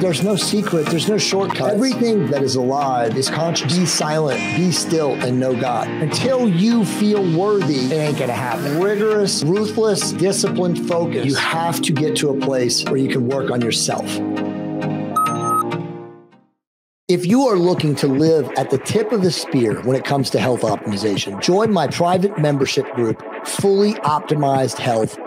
There's no secret, there's no shortcut. Everything that is alive is conscious. Be silent, be still, and know God. Until you feel worthy, it ain't gonna happen. Rigorous, ruthless, disciplined focus. You have to get to a place where you can work on yourself. If you are looking to live at the tip of the spear when it comes to health optimization, join my private membership group, Fully Optimized Health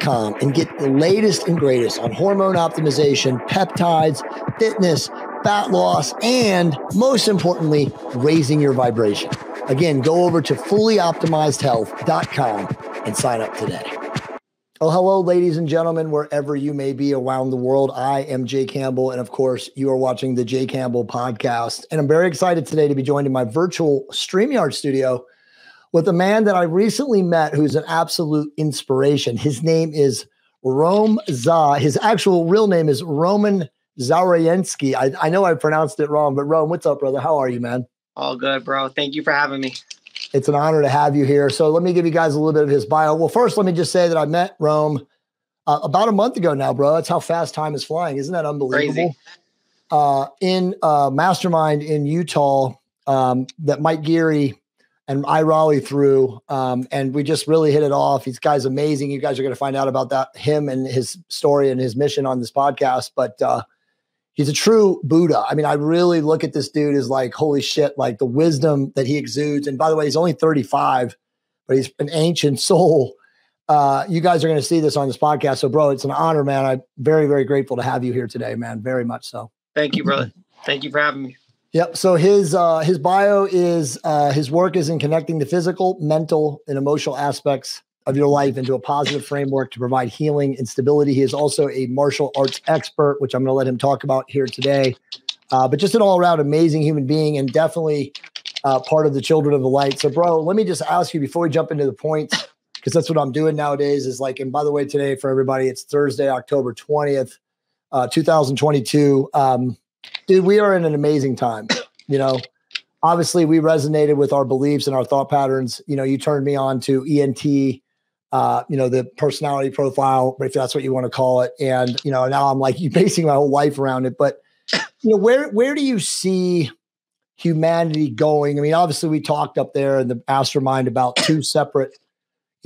com and get the latest and greatest on hormone optimization, peptides, fitness, fat loss, and most importantly, raising your vibration. Again, go over to fullyoptimizedhealth.com and sign up today. Oh, hello, ladies and gentlemen, wherever you may be around the world. I am Jay Campbell. And of course, you are watching the Jay Campbell podcast. And I'm very excited today to be joined in my virtual StreamYard studio with a man that I recently met who's an absolute inspiration. His name is Rome Za. His actual real name is Roman Zarayensky. I, I know I pronounced it wrong, but Rome, what's up, brother? How are you, man? All good, bro. Thank you for having me. It's an honor to have you here. So let me give you guys a little bit of his bio. Well, first, let me just say that I met Rome uh, about a month ago now, bro. That's how fast time is flying. Isn't that unbelievable? Uh, in uh, Mastermind in Utah um, that Mike Geary and I rally through, um, and we just really hit it off. He's guy's amazing. You guys are going to find out about that him and his story and his mission on this podcast. But uh, he's a true Buddha. I mean, I really look at this dude as like holy shit, like the wisdom that he exudes. And by the way, he's only 35, but he's an ancient soul. Uh, you guys are going to see this on this podcast. So, bro, it's an honor, man. I'm very, very grateful to have you here today, man. Very much so. Thank you, brother. Thank you for having me. Yep. So his uh, his bio is uh, his work is in connecting the physical, mental, and emotional aspects of your life into a positive framework to provide healing and stability. He is also a martial arts expert, which I'm going to let him talk about here today. Uh, but just an all around amazing human being and definitely uh, part of the children of the light. So, bro, let me just ask you before we jump into the points, because that's what I'm doing nowadays. Is like, and by the way, today for everybody, it's Thursday, October 20th, uh, 2022. Um, dude, we are in an amazing time. You know, obviously we resonated with our beliefs and our thought patterns. You know, you turned me on to ENT, uh, you know, the personality profile, if that's what you want to call it. And, you know, now I'm like you basing my whole life around it. But, you know, where where do you see humanity going? I mean, obviously we talked up there in the mastermind about two separate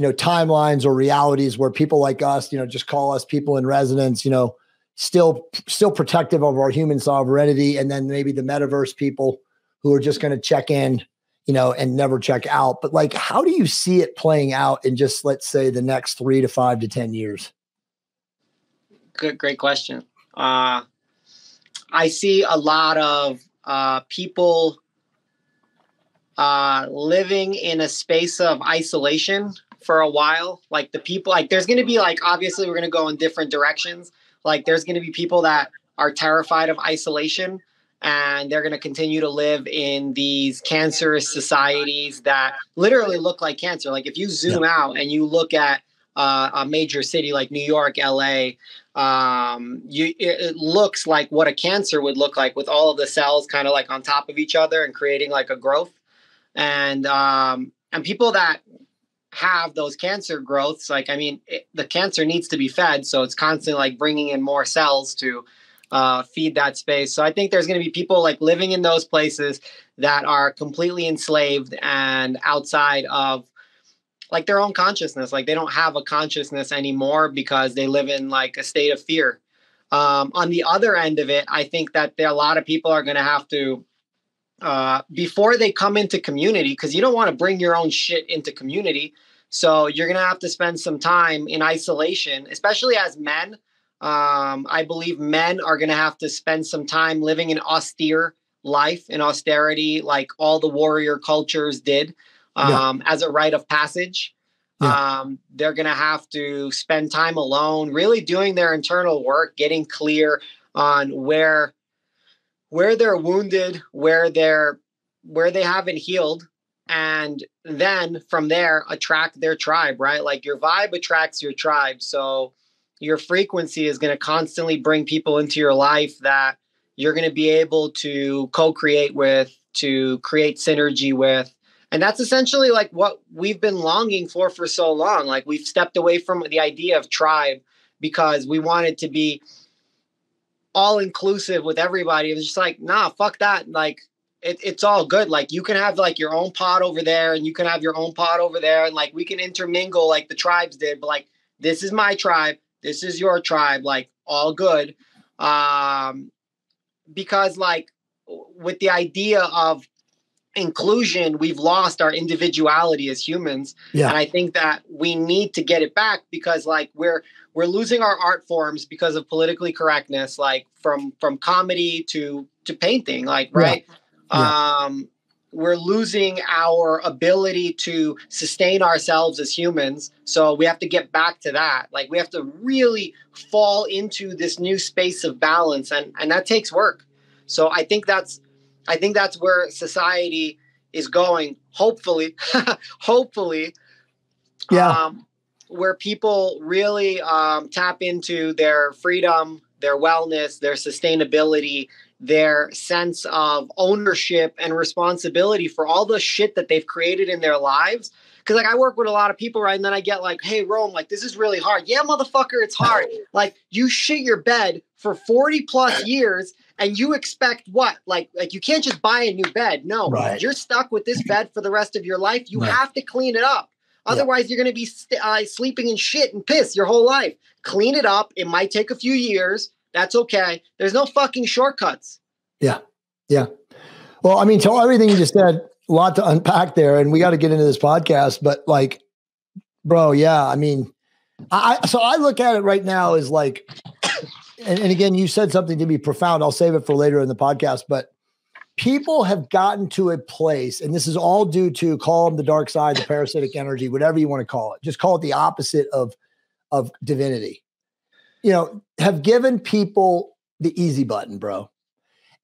you know timelines or realities where people like us you know just call us people in resonance you know still still protective of our human sovereignty. And then maybe the metaverse people who are just going to check in you know and never check out. But like how do you see it playing out in just let's say the next three to five to ten years? Good great question. Uh i see a lot of uh people uh living in a space of isolation for a while. Like the people like there's going to be like obviously we're going to go in different directions like there's going to be people that are terrified of isolation and they're going to continue to live in these cancerous societies that literally look like cancer. Like if you zoom yeah. out and you look at uh, a major city like New York, LA, um, you it, it, looks like what a cancer would look like with all of the cells kind of like on top of each other and creating like a growth. And um, and people that have those cancer growths like i mean it, the cancer needs to be fed so it's constantly like bringing in more cells to uh, feed that space. So i think there's going to be people like living in those places that are completely enslaved and outside of like their own consciousness. Like they don't have a consciousness anymore because they live in like a state of fear. Um, on the other end of it i think that there a lot of people are going to have to uh, before they come into community because you don't want to bring your own shit into community. So you're gonna have to spend some time in isolation, especially as men. Um, I believe men are gonna have to spend some time living an austere life in austerity, like all the warrior cultures did, um, yeah. as a rite of passage. Yeah. Um, they're gonna have to spend time alone, really doing their internal work, getting clear on where where they're wounded, where they're where they haven't healed, and then from there attract their tribe, right? Like your vibe attracts your tribe. So your frequency is going to constantly bring people into your life that you're going to be able to co-create with, to create synergy with. And that's essentially like what we've been longing for for so long. Like we've stepped away from the idea of tribe because we wanted it to be all inclusive with everybody. It was just like, nah, fuck that. Like it, it's all good. Like you can have like your own pod over there and you can have your own pod over there and like we can intermingle like the tribes did, but like this is my tribe, this is your tribe, like all good. Um because like with the idea of inclusion, we've lost our individuality as humans. Yeah. And I think that we need to get it back because like we're we're losing our art forms because of politically correctness, like from from comedy to to painting, like right. Yeah. Um we're losing our ability to sustain ourselves as humans. So we have to get back to that. Like we have to really fall into this new space of balance and and that takes work. So I think that's I think that's where society is going. Hopefully, hopefully, yeah. Um, where people really um, tap into their freedom, their wellness, their sustainability, their sense of ownership and responsibility for all the shit that they've created in their lives. Cause like I work with a lot of people, right? And then I get like, hey, Rome, like this is really hard. Yeah, motherfucker, it's hard. like you shit your bed for 40 plus years and you expect what? Like, like you can't just buy a new bed. No, right. you're stuck with this bed for the rest of your life. You right. have to clean it up. Otherwise, yeah. you're going to be st- uh, sleeping in shit and piss your whole life. Clean it up. It might take a few years. That's okay. There's no fucking shortcuts. Yeah. Yeah. Well, I mean, to everything you just said, a lot to unpack there, and we got to get into this podcast. But like, bro, yeah, I mean, I so I look at it right now as like and, and again, you said something to be profound. I'll save it for later in the podcast, but people have gotten to a place, and this is all due to call them the dark side, the parasitic energy, whatever you want to call it. Just call it the opposite of of divinity. You know, have given people the easy button, bro.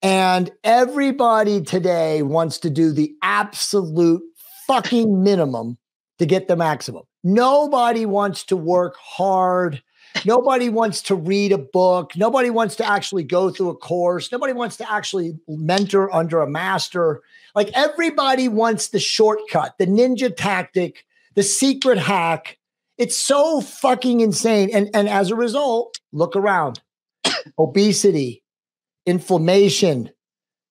And everybody today wants to do the absolute fucking minimum to get the maximum. Nobody wants to work hard Nobody wants to read a book. Nobody wants to actually go through a course. Nobody wants to actually mentor under a master. Like everybody wants the shortcut, the ninja tactic, the secret hack. It's so fucking insane. And, and as a result, look around obesity, inflammation,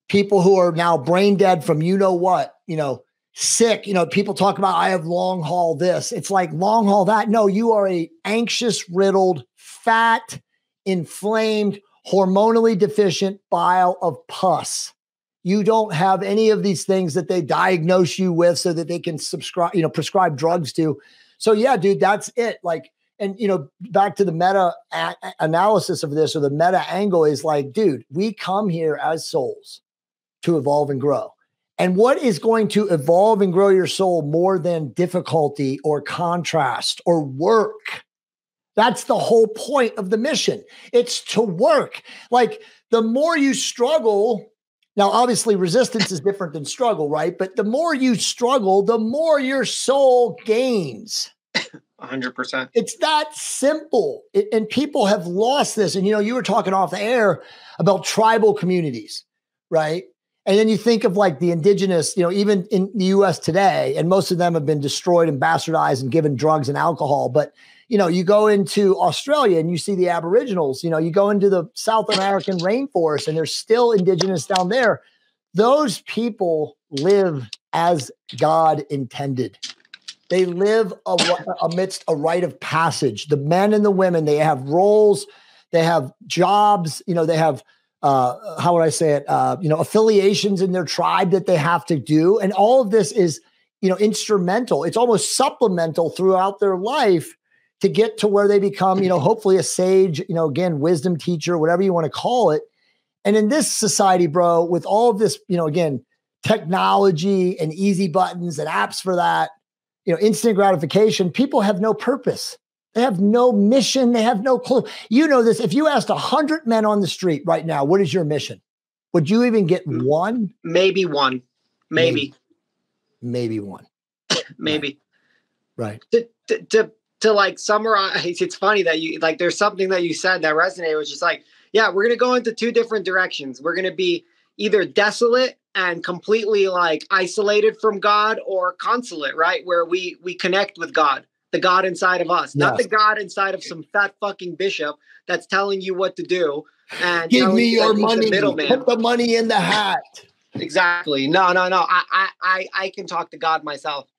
people who are now brain dead from you know what, you know, sick. You know, people talk about I have long haul this. It's like long haul that. No, you are a anxious, riddled, fat, inflamed, hormonally deficient bile of pus. You don't have any of these things that they diagnose you with so that they can subscribe, you know, prescribe drugs to. So yeah, dude, that's it. Like, and you know, back to the meta a- analysis of this or the meta angle is like, dude, we come here as souls to evolve and grow and what is going to evolve and grow your soul more than difficulty or contrast or work? That's the whole point of the mission. It's to work. Like the more you struggle, now obviously resistance is different than struggle, right? But the more you struggle, the more your soul gains. 100%. It's that simple. It, and people have lost this. And you know, you were talking off the air about tribal communities, right? And then you think of like the indigenous, you know, even in the US today, and most of them have been destroyed and bastardized and given drugs and alcohol. But, you know, you go into Australia and you see the Aboriginals, you know, you go into the South American rainforest and there's still indigenous down there. Those people live as God intended. They live amidst a rite of passage. The men and the women, they have roles, they have jobs, you know, they have uh, how would I say it? Uh, you know, affiliations in their tribe that they have to do, and all of this is, you know, instrumental. It's almost supplemental throughout their life to get to where they become, you know, hopefully a sage, you know, again, wisdom teacher, whatever you want to call it. And in this society, bro, with all of this, you know, again, technology and easy buttons and apps for that, you know, instant gratification, people have no purpose. They have no mission. They have no clue. You know this. If you asked a hundred men on the street right now, what is your mission? Would you even get one? Maybe one. Maybe. Maybe, Maybe one. Maybe. Right. To, to, to, to like summarize, it's funny that you like there's something that you said that resonated, which is like, yeah, we're gonna go into two different directions. We're gonna be either desolate and completely like isolated from God or consulate, right? Where we we connect with God the God inside of us, not the God inside of some fat fucking bishop that's telling you what to do. And Give me you your the money. Put the money in the hat. Exactly. No, no, no. I, I, I, I can talk to God myself.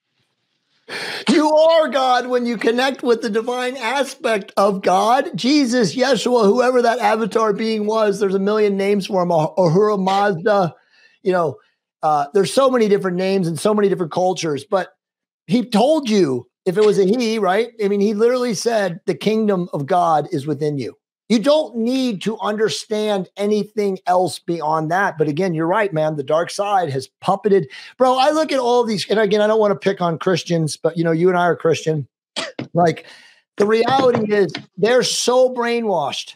You are God when you connect with the divine aspect of God. Jesus, Yeshua, whoever that avatar being was, there's a million names for him. Ah- Ahura Mazda, you know, uh, there's so many different names and so many different cultures, but he told you if it was a he, right? I mean, he literally said, the kingdom of God is within you. You don't need to understand anything else beyond that. But again, you're right, man. The dark side has puppeted bro i look at all these and again i don't want to pick on christians but you know you and i are christian like the reality is they're so brainwashed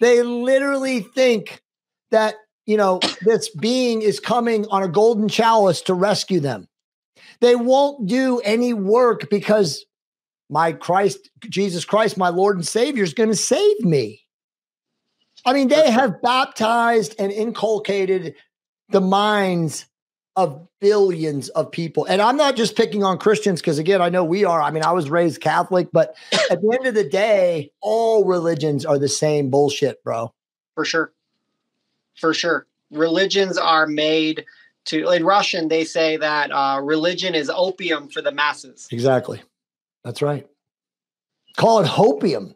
they literally think that you know this being is coming on a golden chalice to rescue them they won't do any work because my christ jesus christ my lord and savior is going to save me i mean they have baptized and inculcated the minds of billions of people. And I'm not just picking on Christians because, again, I know we are. I mean, I was raised Catholic, but at the end of the day, all religions are the same bullshit, bro. For sure. For sure. Religions are made to, in Russian, they say that uh, religion is opium for the masses. Exactly. That's right. Call it hopium.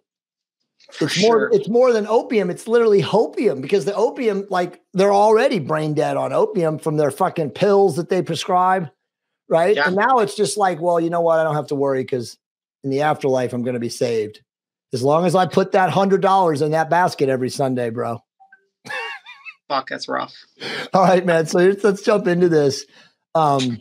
For It's sure. more it's more than opium. It's literally hopium because the opium, like they're already brain dead on opium from their fucking pills that they prescribe. Right. Yeah. And now it's just like, well, you know what? I don't have to worry because in the afterlife, I'm going to be saved. As long as I put that hundred dollars in that basket every Sunday, bro. Fuck, that's rough. All right, man. So let's jump into this. Um,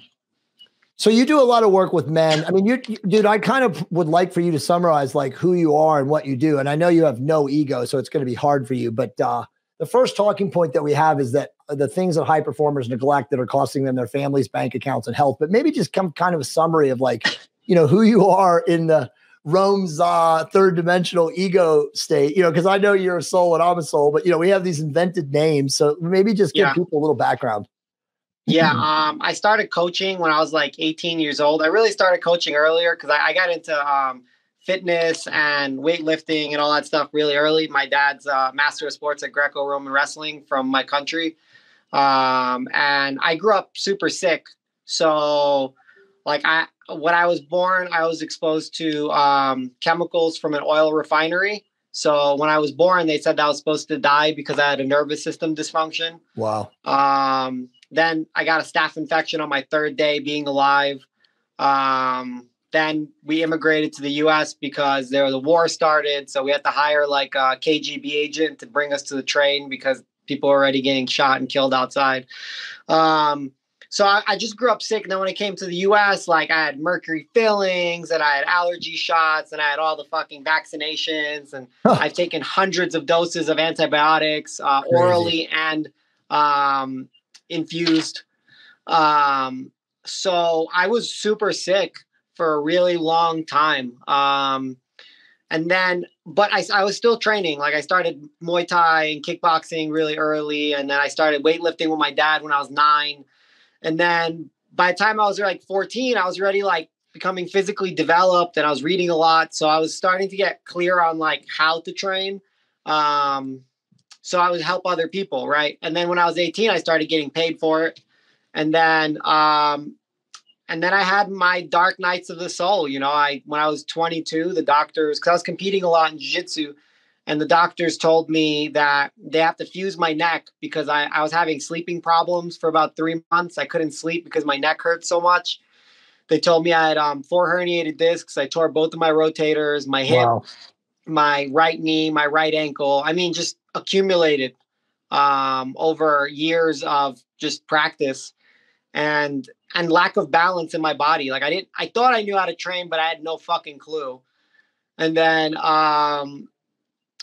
so you do a lot of work with men. I mean, you, you- dude. I kind of would like for you to summarize like who you are and what you do. And I know you have no ego, so it's going to be hard for you. But uh, the first talking point that we have is that the things that high performers neglect that are costing them their families, bank accounts, and health. But maybe just come kind of a summary of like, you know, who you are in the Rome's uh, third dimensional ego state. You know, because I know you're a soul and I'm a soul, but you know, we have these invented names. So maybe just give Yeah. people a little background. Yeah, um, I started coaching when I was like 18 years old. I really started coaching earlier because I, I got into um, fitness and weightlifting and all that stuff really early. My dad's uh, master of sports at Greco-Roman wrestling from my country, um, and I grew up super sick. So, like I, when I was born, I was exposed to um, chemicals from an oil refinery. So when I was born, they said that I was supposed to die because I had a nervous system dysfunction. Wow. Um, then I got a staph infection on my third day being alive. Um, then we immigrated to the U.S. because there was a war started, so we had to hire like a KGB agent to bring us to the train because people were already getting shot and killed outside. Um, so I, I just grew up sick. And then when I came to the U.S., like I had mercury fillings and I had allergy shots and I had all the fucking vaccinations and Huh. I've taken hundreds of doses of antibiotics uh, orally and um, infused. Um, so I was super sick for a really long time. Um, and then, but I, I was still training. Like I started Muay Thai and kickboxing really early. And then I started weightlifting with my dad when I was nine. And then by the time I was like 14, I was already like becoming physically developed and I was reading a lot. So I was starting to get clear on like how to train. Um, so I would help other people, right? And then when I was 18, I started getting paid for it. And then um and then I had my dark nights of the soul. You know, I when I was 22, the doctors because I was competing a lot in jiu-jitsu, and the doctors told me that they have to fuse my neck because I, I was having sleeping problems for about three months. I couldn't sleep because my neck hurt so much. They told me I had um, four herniated discs. I tore both of my rotators, my hip, Wow. my right knee, my right ankle. I mean, just accumulated um, over years of just practice and and lack of balance in my body. Like I didn't, I thought I knew how to train, but I had no fucking clue. And then, um,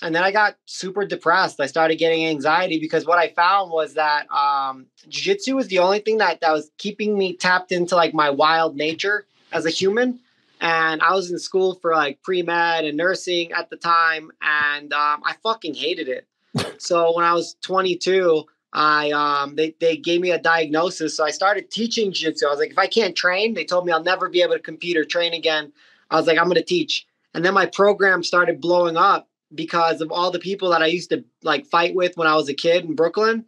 and then I got super depressed. I started getting anxiety because what I found was that um, jiu-jitsu was the only thing that that was keeping me tapped into like my wild nature as a human and I was in school for like pre med and nursing at the time, and um, I fucking hated it. so when I was 22, I um, they they gave me a diagnosis, so I started teaching jiu-jitsu. I was like, if I can't train, they told me I'll never be able to compete or train again. I was like, I'm gonna teach. And then my program started blowing up because of all the people that I used to like fight with when I was a kid in Brooklyn.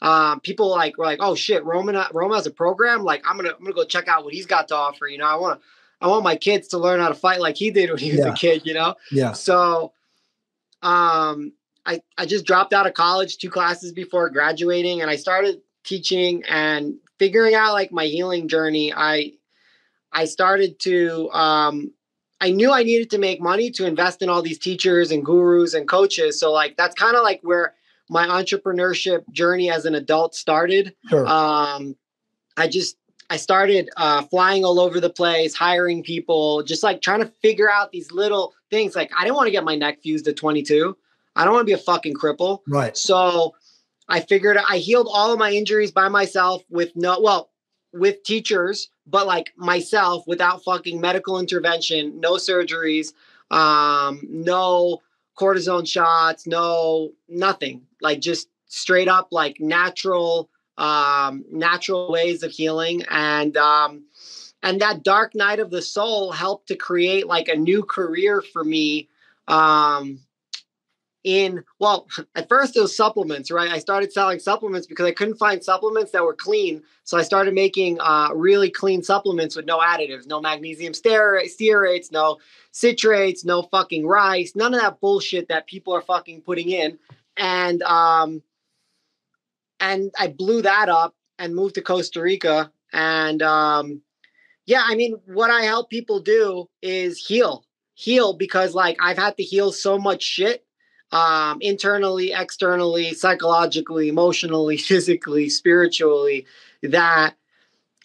Um, people like were like, oh shit, Roman Roma has a program. Like I'm gonna I'm gonna go check out what he's got to offer. You know, I want to I want my kids to learn how to fight like he did when he was yeah. a kid. You know. Yeah. So, um, I I just dropped out of college two classes before graduating, and I started teaching and figuring out like my healing journey. I I started to um I knew I needed to make money to invest in all these teachers and gurus and coaches. So like that's kind of like where my entrepreneurship journey as an adult started. Sure. Um, I just I started uh, flying all over the place, hiring people, just like trying to figure out these little things. Like I didn't want to get my neck fused at 22. I don't want to be a fucking cripple. Right. So I figured I healed all of my injuries by myself with no well with teachers but like myself without fucking medical intervention, no surgeries, um, no cortisone shots, no nothing. Like just straight up like natural um natural ways of healing and um and that dark night of the soul helped to create like a new career for me um in well at first it was supplements right? I started selling supplements because i couldn't find supplements that were clean. So i started making uh, really clean supplements with no additives no magnesium stearates no citrates no fucking rice none of that bullshit that people are fucking putting in. And um and i blew that up and moved to costa rica. And um yeah i mean what i help people do is heal. Heal because like i've had to heal so much shit um, internally, externally, psychologically, emotionally, physically, spiritually, that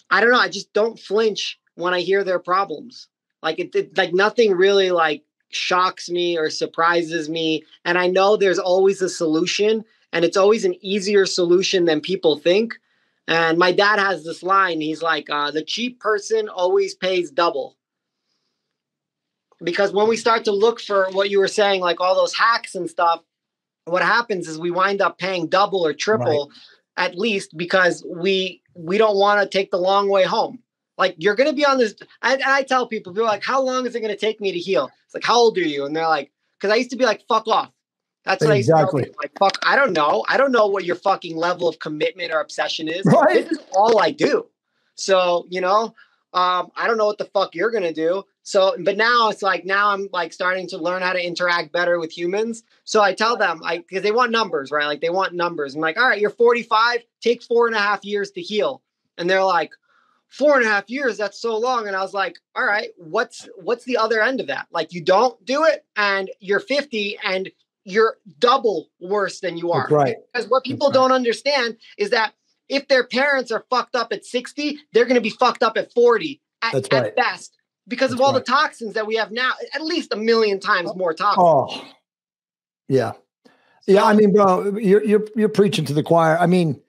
I don't know. I just don't flinch when I hear their problems. Like it, it, like nothing really like shocks me or surprises me. And I know there's always a solution, and it's always an easier solution than people think. And my dad has this line. He's like, uh, "The cheap person always pays double." Because when we start to look for what you were saying, like all those hacks and stuff, what happens is we wind up paying double or triple right. at least because we we don't want to take the long way home. Like you're gonna be on this. I, I tell people, people like, "How long is it gonna take me to heal?" It's like, "How old are you?" And they're like, "Because I used to be like, fuck off." That's what exactly. I used to like. Fuck, I don't know. I don't know what your fucking level of commitment or obsession is. Right. This is all I do. So you know, um, I don't know what the fuck you're gonna do. So, but now it's like now I'm like starting to learn how to interact better with humans. So I tell them, I because they want numbers, right? Like they want numbers. I'm like, all right, you're 45, take four and a half years to heal, and they're like, four and a half years, that's so long. And I was like, all right, what's what's the other end of that? Like you don't do it, and you're 50, and you're double worse than you are. That's right. Because what people don't understand is that if their parents are fucked up at 60, they're going to be fucked up at 40 at, right. at best because That's of all right. the toxins that we have now, at least a million times more toxins. Oh, yeah, yeah. I mean, bro, you're you're you're preaching to the choir. I mean,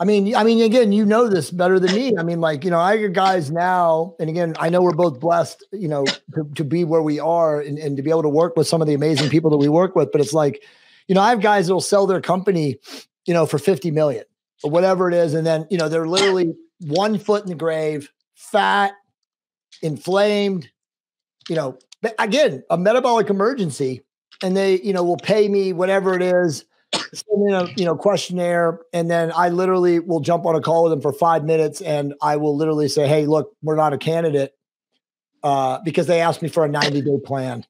I mean, I mean, again, you know this better than me. I mean, like, you know, I get guys now, and again, I know we're both blessed, you know, to, to be where we are and, and to be able to work with some of the amazing people that we work with. But it's like, you know, I have guys that will sell their company, you know, for 50 million or whatever it is. And then, you know, they're literally one foot in the grave, fat, inflamed, you know, again, a metabolic emergency, and they, you know, will pay me whatever it is, send in a you know questionnaire, and then I literally will jump on a call with them for five minutes, and I will literally say, "Hey, look, we're not a candidate," uh, because they asked me for a ninety day plan.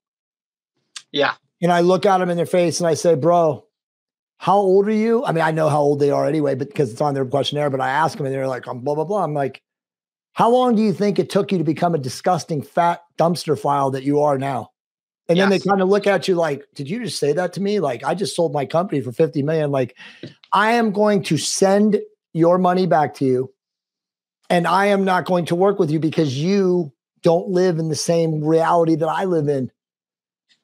Yeah, and I look at them in their face and I say, "Bro." How old are you? I mean, I know how old they are anyway, but because it's on their questionnaire. But I ask them, and they're like, "I'm blah blah blah." I'm like, how long do you think it took you to become a disgusting fat dumpster file that you are now? And yes. then they kind of look at you like, did you just say that to me? Like, I just sold my company for 50 million. Like, I am going to send your money back to you. And I am not going to work with you because you don't live in the same reality that I live in.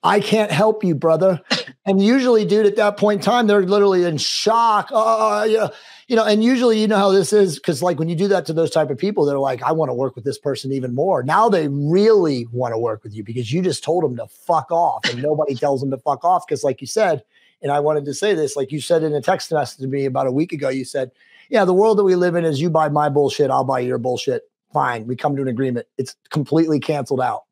I can't help you, brother. And usually, dude, at that point in time, they're literally in shock. Oh, yeah you know, and usually you know how this is because like when you do that to those type of people, they're like, I want to work with this person even more. Now they really want to work with you because you just told them to fuck off, and nobody tells them to fuck off because, like you said, and I wanted to say this, like you said in a text message to me about a week ago, you said, "Yeah, the world that we live in is you buy my bullshit, I'll buy your bullshit. Fine, we come to an agreement. It's completely canceled out."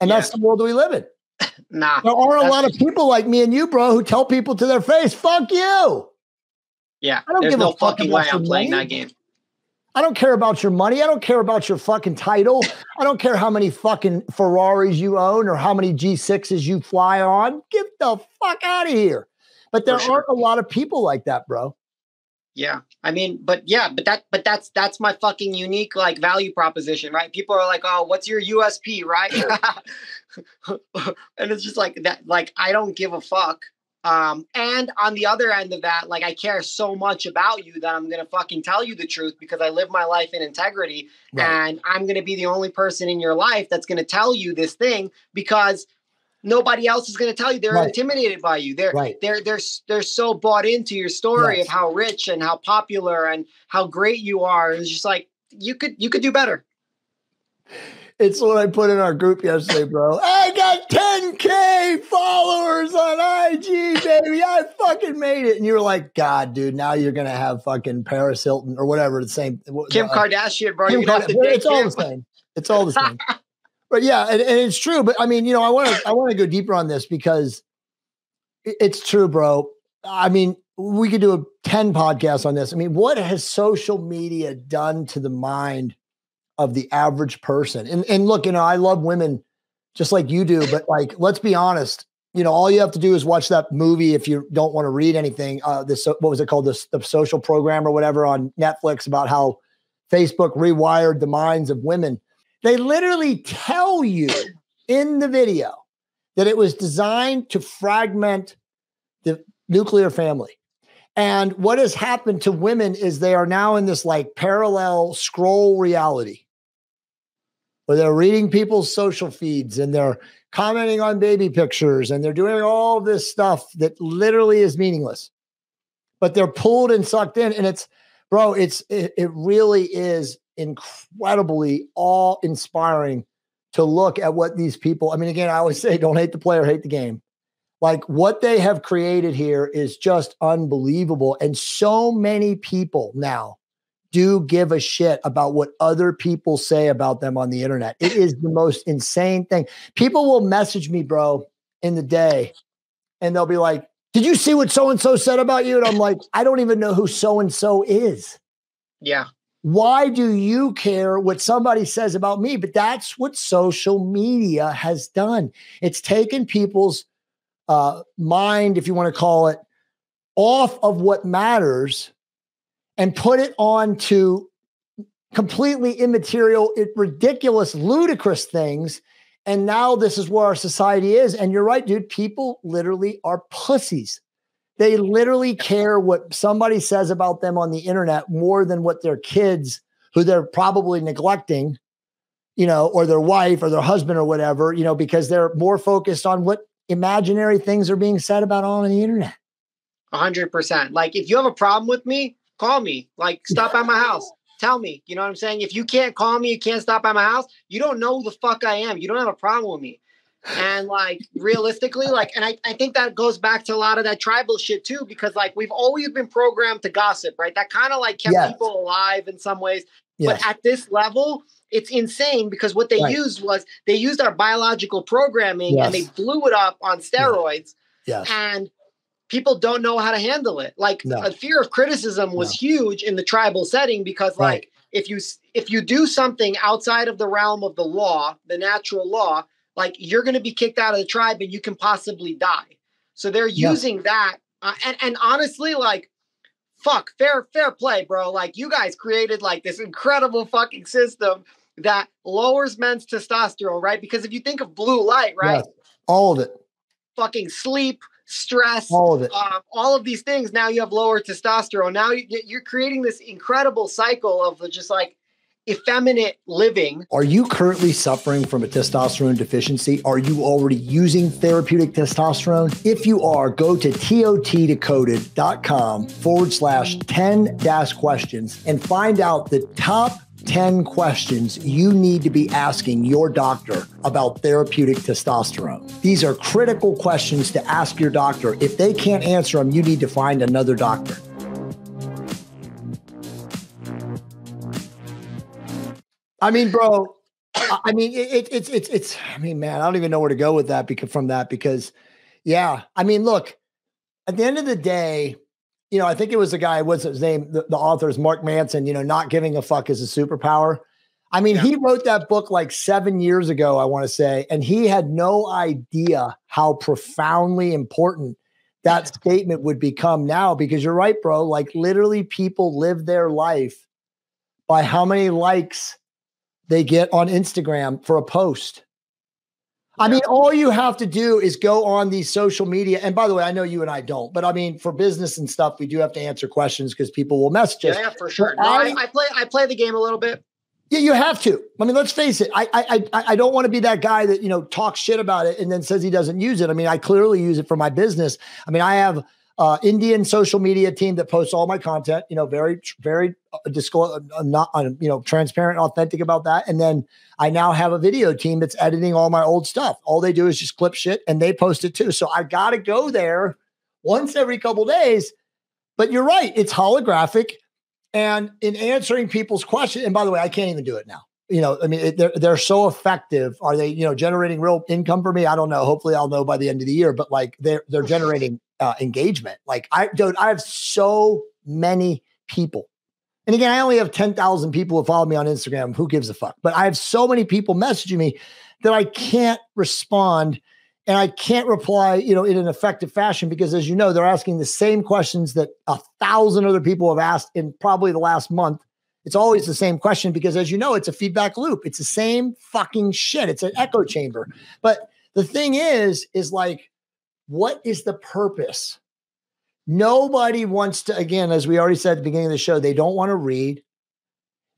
And that's the world that we live in. Nah. There aren't a lot of people like me and you, bro, who tell people to their face, fuck you. Yeah. I don't There's give a no fuck fucking way I'm playing that game. I don't care about your money. I don't care about your fucking title. I don't care how many fucking Ferraris you own or how many G6s you fly on. Get the fuck out of here. But there sure. aren't a lot of people like that, bro. Yeah. I mean, but yeah, but that but that's that's my fucking unique like value proposition, right? People are like, "Oh, what's your USP?" right? and it's just like that like I don't give a fuck. Um and on the other end of that, like I care so much about you that I'm going to fucking tell you the truth because I live my life in integrity and I'm going to be the only person in your life that's going to tell you this thing because nobody else is going to tell you they're Right. intimidated by you. They're Right. they're they're they're so bought into your story Yes. of how rich and how popular and how great you are. It's just like you could you could do better. It's what I put in our group yesterday, bro. I got 10K followers on IG, baby. I fucking made it. And you were like, God, dude, now you're going to have fucking Paris Hilton or whatever. The same. Kim uh, Kardashian, bro. Kim You're have to Kardashian. it's all the same. It's all the same. but yeah, and, and it's true. But I mean, you know, I want to I want to go deeper on this because it's true, bro. I mean, we could do a 10 podcasts on this. I mean, what has social media done to the mind of the average person? And and look, you know, I love women just like you do, but like, let's be honest. You know, all you have to do is watch that movie if you don't want to read anything. Uh, this what was it called? This the social program or whatever on Netflix about how Facebook rewired the minds of women. They literally tell you in the video that it was designed to fragment the nuclear family. And what has happened to women is they are now in this like parallel scroll reality where they're reading people's social feeds and they're commenting on baby pictures and they're doing all this stuff that literally is meaningless. But they're pulled and sucked in. And it's, bro, it's, it, it really is incredibly awe inspiring to look at what these people, I mean, again, I always say don't hate the player, hate the game. Like what they have created here is just unbelievable. And so many people now do give a shit about what other people say about them on the internet. It is the most insane thing. People will message me, bro, in the day, and they'll be like, Did you see what so and so said about you? And I'm like, I don't even know who so and so is Yeah. why do you care what somebody says about me? But that's what social media has done. It's taken people's uh, mind, if you want to call it, off of what matters and put it on to completely immaterial, ridiculous, ludicrous things. And now this is where our society is. And you're right, dude. People literally are pussies. They literally care what somebody says about them on the internet more than what their kids, who they're probably neglecting, you know, or their wife or their husband or whatever, you know, because they're more focused on what imaginary things are being said about on the internet. A hundred percent. Like if you have a problem with me, call me. Like stop by my house. Tell me. You know what I'm saying? If you can't call me, you can't stop by my house. You don't know who the fuck I am. You don't have a problem with me. And like realistically, like, and I, I think that goes back to a lot of that tribal shit too, because like we've always been programmed to gossip, right? That kind of like kept Yes. people alive in some ways. Yes. But at this level, it's insane because what they Right. used was they used our biological programming and they blew it up on steroids yes. and people don't know how to handle it like No. a fear of criticism was huge in the tribal setting because Right. like if you if you do something outside of the realm of the law the natural law like you're going to be kicked out of the tribe and you can possibly die so they're Yeah. using that uh, and and honestly like fuck fair fair play bro like you guys created like this incredible fucking system that lowers men's testosterone right because if you think of blue light right Yes. All of it. fucking sleep stress All of it. um, all of these things now you have lower testosterone now you, you're creating this incredible cycle of the just like effeminate living Are you currently suffering from a testosterone deficiency? Are you already using therapeutic testosterone? If you are, go to totdecoded.com forward slash 10 dash questions and find out the top 10 questions you need to be asking your doctor about therapeutic testosterone. These are critical questions to ask your doctor. If they can't answer them, you need to find another doctor. I mean, bro, I mean, it, it's it's it's. I mean, man, I don't even know where to go with that because from that because, yeah, I mean, look, at the end of the day, you know, I think it was the guy. What's his name? The, the author is Mark Manson. You know, not giving a fuck is a superpower. I mean, yeah. he wrote that book like seven years ago, I want to say, and he had no idea how profoundly important that statement would become now because you're right, bro. Like, literally, people live their life by how many likes they get on Instagram for a post. I mean, all you have to do is go on these social media. And by the way, I know you and I don't, but I mean, for business and stuff, we do have to answer questions because people will message us. Yeah, for sure. No, I, I, play I play the game a little bit. Yeah, you have to. I mean, let's face it. I I I don't want to be that guy that you know talks shit about it and then says he doesn't use it. I mean, I clearly use it for my business. I mean, I have uh, Indian social media team that posts all my content. You know, very very uh, disclose, uh, not uh, you know transparent, authentic about that. And then I now have a video team that's editing all my old stuff. All they do is just clip shit and they post it too. So I got to go there once every couple days. But you're right; it's holographic and in answering people's questions, and by the way, I can't even do it now. You know, I mean, it, they're they're so effective. Are they, you know, generating real income for me? I don't know. Hopefully, I'll know by the end of the year. But like, they're they're generating uh, engagement. Like, I dude, I have so many people, and again, I only have ten thousand people who follow me on Instagram. Who gives a fuck? But I have so many people messaging me that I can't respond and I can't reply, you know, in an effective fashion because, as you know, they're asking the same questions that a thousand other people have asked in probably the last month. It's always the same question because, as you know, it's a feedback loop. It's the same fucking shit. It's an echo chamber. But the thing is, is like, what is the purpose? Nobody wants to, again, as we already said at the beginning of the show, they don't want to read.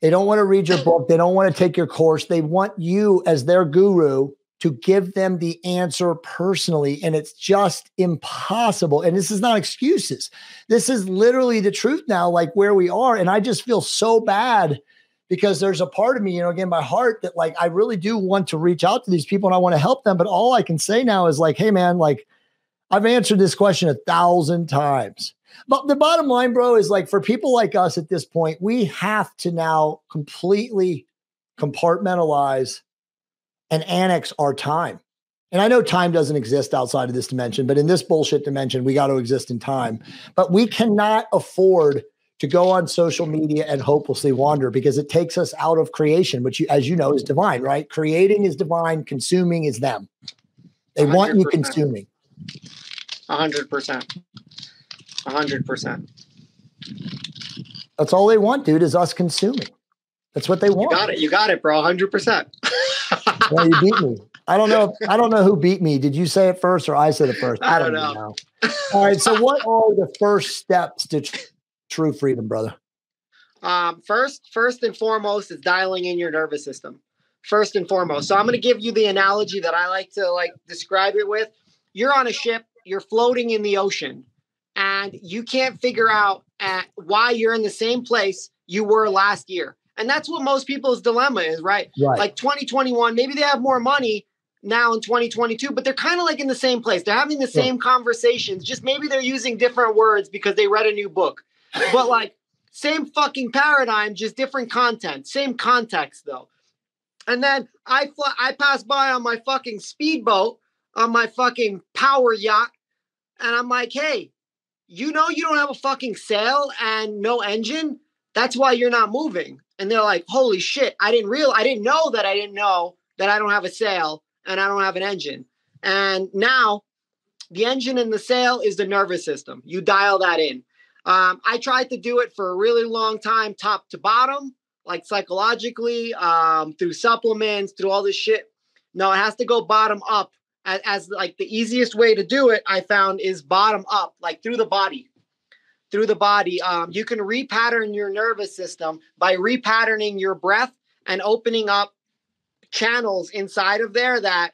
They don't want to read your book. They don't want to take your course. They want you as their guru to give them the answer personally. And it's just impossible. And this is not excuses. This is literally the truth now, like where we are. And I just feel so bad because there's a part of me, you know, again, my heart that like I really do want to reach out to these people and I want to help them. But all I can say now is like, hey, man, like I've answered this question a thousand times. But the bottom line, bro, is like for people like us at this point, we have to now completely compartmentalize and annex our time. And I know time doesn't exist outside of this dimension, but in this bullshit dimension, we got to exist in time. But we cannot afford to go on social media and hopelessly wander because it takes us out of creation, which, you, as you know, is divine, right? Creating is divine, consuming is them. They 100%. want you consuming. Hundred percent. Hundred percent. That's all they want, dude, is us consuming. That's what they want. You got it. You got it, bro. hundred percent. well, you beat me. I don't know. I don't know who beat me. Did you say it first or I said it first? I don't, I don't know. know. All right. So, what are the first steps to tr- true freedom, brother? Um, first, first and foremost is dialing in your nervous system. First and foremost. So, I'm going to give you the analogy that I like to like describe it with. You're on a ship. You're floating in the ocean, and you can't figure out at why you're in the same place you were last year. And that's what most people's dilemma is, right? right. Like 2021, maybe they have more money now in 2022, but they're kind of like in the same place. They're having the same yeah. conversations, just maybe they're using different words because they read a new book. But like same fucking paradigm, just different content, same context though. And then I fly, I pass by on my fucking speedboat, on my fucking power yacht, and I'm like, hey, you know you don't have a fucking sail and no engine. That's why you're not moving and they're like, "Holy shit! I didn't real, I didn't know that I didn't know that I don't have a sail and I don't have an engine." And now, the engine and the sail is the nervous system. You dial that in. Um, I tried to do it for a really long time, top to bottom, like psychologically, um, through supplements, through all this shit. No, it has to go bottom up. As, as like the easiest way to do it, I found is bottom up, like through the body through the body. Um, you can repattern your nervous system by repatterning your breath and opening up channels inside of there that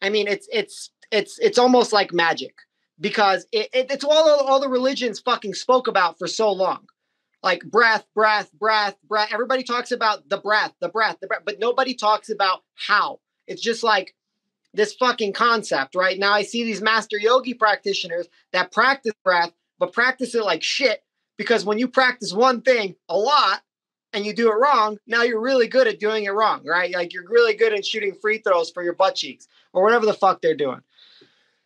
I mean it's it's it's it's almost like magic because it, it, it's all all the religions fucking spoke about for so long. Like breath, breath, breath, breath. Everybody talks about the breath, the breath, the breath, but nobody talks about how. It's just like this fucking concept, right? Now I see these master yogi practitioners that practice breath but practice it like shit because when you practice one thing a lot, and you do it wrong, now you're really good at doing it wrong, right? Like you're really good at shooting free throws for your butt cheeks or whatever the fuck they're doing.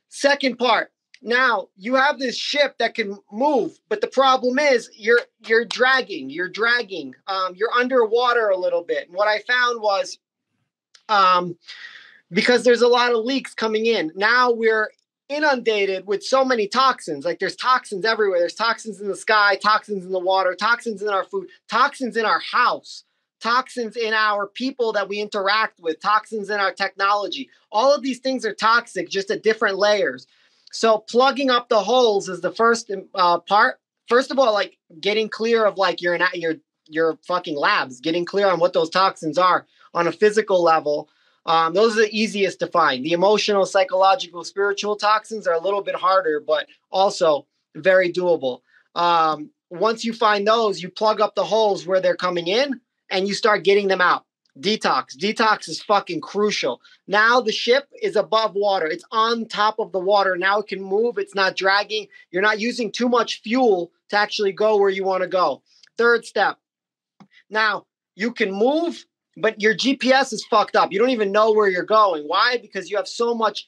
Second part, now you have this ship that can move, but the problem is you're you're dragging, you're dragging, um, you're underwater a little bit. And what I found was, um, because there's a lot of leaks coming in. Now we're inundated with so many toxins. Like there's toxins everywhere. There's toxins in the sky, toxins in the water, toxins in our food, toxins in our house, toxins in our people that we interact with, toxins in our technology. All of these things are toxic, just at different layers. So plugging up the holes is the first uh, part. First of all, like getting clear of like your your your fucking labs, getting clear on what those toxins are on a physical level um, those are the easiest to find. The emotional, psychological, spiritual toxins are a little bit harder, but also very doable. Um, once you find those, you plug up the holes where they're coming in and you start getting them out. Detox. Detox is fucking crucial. Now the ship is above water. It's on top of the water. Now it can move. It's not dragging. You're not using too much fuel to actually go where you want to go. Third step. Now you can move but your GPS is fucked up. You don't even know where you're going. Why? Because you have so much.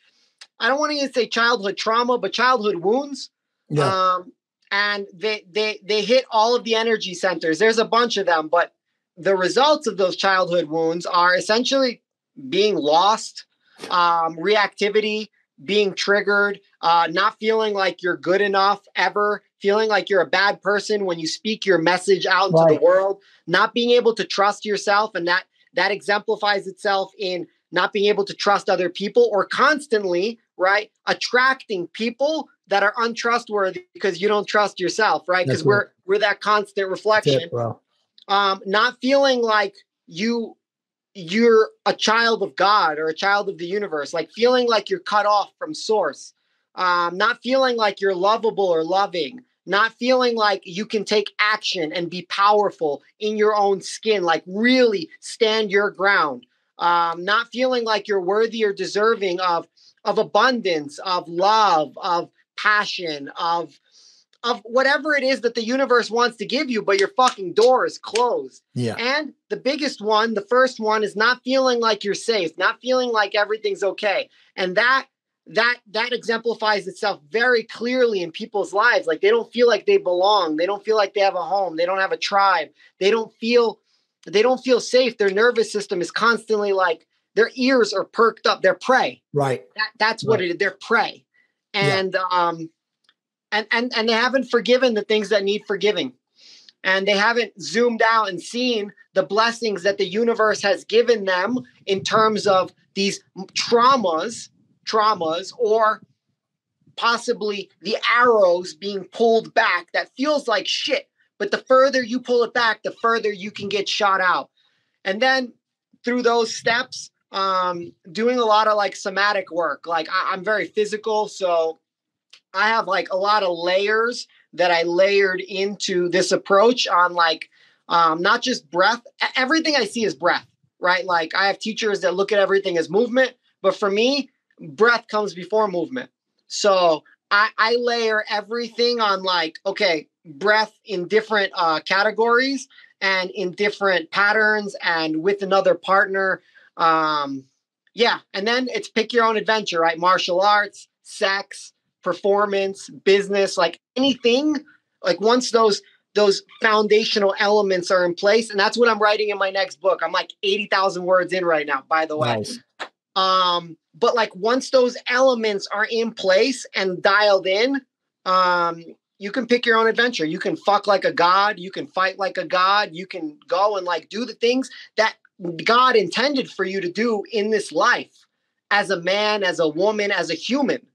I don't want to even say childhood trauma, but childhood wounds. Yeah. Um, and they they they hit all of the energy centers. There's a bunch of them, but the results of those childhood wounds are essentially being lost, um, reactivity, being triggered, uh, not feeling like you're good enough ever, feeling like you're a bad person when you speak your message out into right. the world, not being able to trust yourself, and that that exemplifies itself in not being able to trust other people or constantly, right, attracting people that are untrustworthy because you don't trust yourself, right? Because we're we're that constant reflection. It. Um, not feeling like you you're a child of God or a child of the universe, like feeling like you're cut off from source, um, not feeling like you're lovable or loving, not feeling like you can take action and be powerful in your own skin, like really stand your ground, um, not feeling like you're worthy or deserving of of abundance, of love, of passion, of of whatever it is that the universe wants to give you, but your fucking door is closed. Yeah. And the biggest one, the first one, is not feeling like you're safe, not feeling like everything's okay. And that that that exemplifies itself very clearly in people's lives. Like they don't feel like they belong. They don't feel like they have a home. They don't have a tribe. They don't feel they don't feel safe. Their nervous system is constantly like their ears are perked up. They're prey. Right. That, that's what right. it is. They're prey. And yeah. um and and and they haven't forgiven the things that need forgiving. And they haven't zoomed out and seen the blessings that the universe has given them in terms of these traumas traumas or possibly the arrows being pulled back that feels like shit. But the further you pull it back, the further you can get shot out. And then through those steps, um, doing a lot of like somatic work. Like I, I'm very physical, so I have like a lot of layers that I layered into this approach on like um, not just breath. Everything I see is breath, right? Like I have teachers that look at everything as movement, but for me, breath comes before movement. So I, I layer everything on like, okay, breath in different uh, categories and in different patterns and with another partner. Um, yeah. And then it's pick your own adventure, right? Martial arts, sex, performance, business, like anything. Like once those those foundational elements are in place, and that's what I'm writing in my next book. I'm like 80,000 words in right now, by the way. Nice. Um, but like once those elements are in place and dialed in, um, you can pick your own adventure. You can fuck like a god. You can fight like a god. You can go and like do the things that God intended for you to do in this life as a man, as a woman, as a human,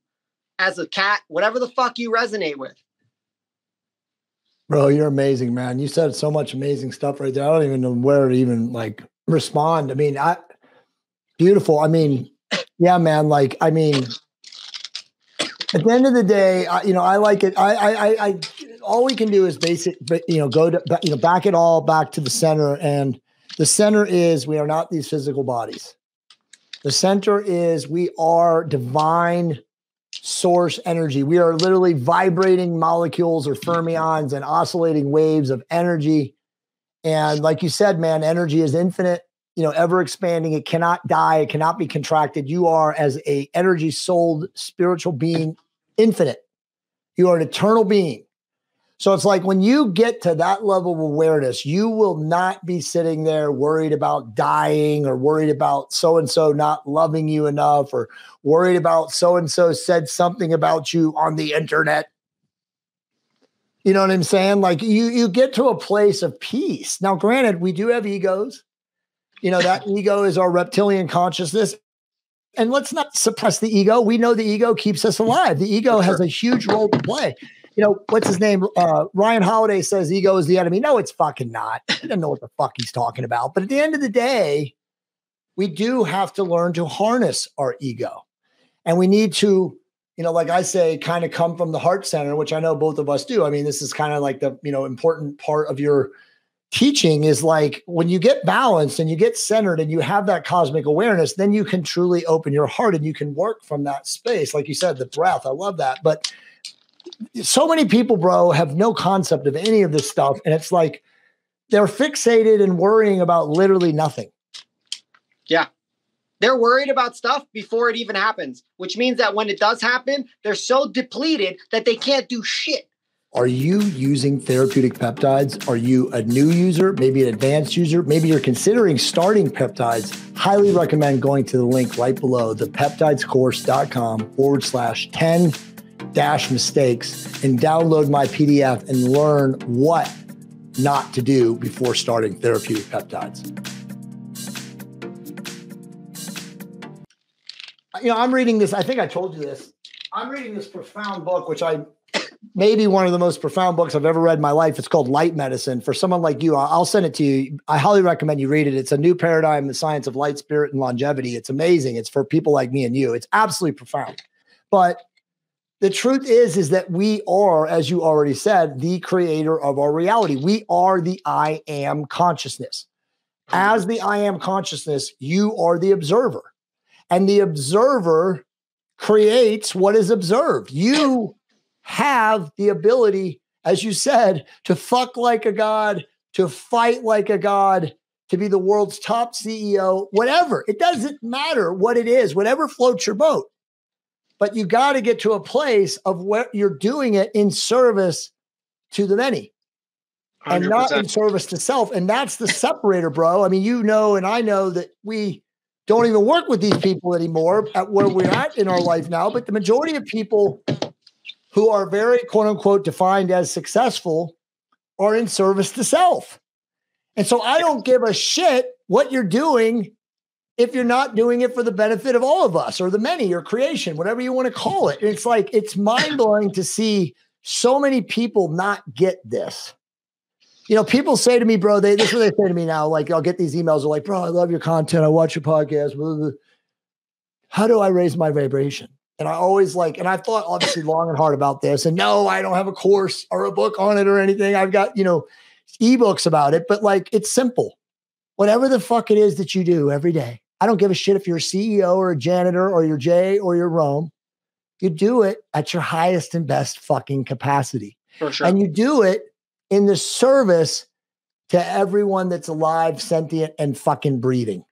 as a cat, whatever the fuck you resonate with. Bro, you're amazing, man. You said so much amazing stuff right there. I don't even know where to even like respond. I mean, I beautiful. I mean, yeah, man. Like, I mean, at the end of the day, I, you know, I like it. I, I, I, all we can do is basic, you know, go to, you know, back it all back to the center. And the center is we are not these physical bodies. The center is we are divine source energy. We are literally vibrating molecules or fermions and oscillating waves of energy. And like you said, man, energy is infinite, you know, ever expanding. It cannot die. It cannot be contracted. You are as a energy souled spiritual being, infinite. You are an eternal being. So it's like when you get to that level of awareness, you will not be sitting there worried about dying or worried about so and so not loving you enough or worried about so and so said something about you on the internet. You know what I'm saying? Like you you get to a place of peace. Now granted, we do have egos. You know, that ego is our reptilian consciousness. And let's not suppress the ego. We know the ego keeps us alive. The ego has a huge role to play you know, what's his name? Uh, Ryan Holiday says ego is the enemy. No, it's fucking not. I don't know what the fuck he's talking about. But at the end of the day, we do have to learn to harness our ego. And we need to, you know, like I say, kind of come from the heart center, which I know both of us do. I mean, this is kind of like the, you know, important part of your teaching is like when you get balanced and you get centered and you have that cosmic awareness, then you can truly open your heart and you can work from that space. Like you said, the breath, I love that. But so many people, bro, have no concept of any of this stuff. And it's like they're fixated and worrying about literally nothing. Yeah. They're worried about stuff before it even happens, which means that when it does happen, they're so depleted that they can't do shit. Are you using therapeutic peptides? Are you a new user, maybe an advanced user? Maybe you're considering starting peptides. Highly recommend going to the link right below, the thepeptidescourse.com forward slash 10 dash mistakes and download my PDF and learn what not to do before starting therapeutic peptides. You know, I'm reading this. I think I told you this. I'm reading this profound book, which I maybe one of the most profound books I've ever read in my life. It's called Light Medicine. For someone like you, I'll send it to you. I highly recommend you read it. It's a new paradigm, the science of light, spirit, and longevity. It's amazing. It's for people like me and you. It's absolutely profound. But the truth is is that we are as you already said the creator of our reality we are the i am consciousness as the i am consciousness you are the observer and the observer creates what is observed you have the ability as you said to fuck like a god to fight like a god to be the world's top ceo whatever it doesn't matter what it is whatever floats your boat but you got to get to a place of where you're doing it in service to the many 100%. and not in service to self. And that's the separator, bro. I mean, you know, and I know that we don't even work with these people anymore at where we're at in our life now. But the majority of people who are very quote unquote defined as successful are in service to self. And so I don't give a shit what you're doing if you're not doing it for the benefit of all of us or the many or creation, whatever you want to call it. It's like it's mind blowing to see so many people not get this. You know, people say to me, bro, they this is what they say to me now. Like, I'll get these emails, they're like, bro, I love your content. I watch your podcast. How do I raise my vibration? And I always like, and I thought obviously long and hard about this. And no, I don't have a course or a book on it or anything. I've got, you know, ebooks about it, but like it's simple. Whatever the fuck it is that you do every day, I don't give a shit if you're a CEO or a janitor or you're Jay or you're Rome. You do it at your highest and best fucking capacity. For sure. And you do it in the service to everyone that's alive, sentient, and fucking breathing.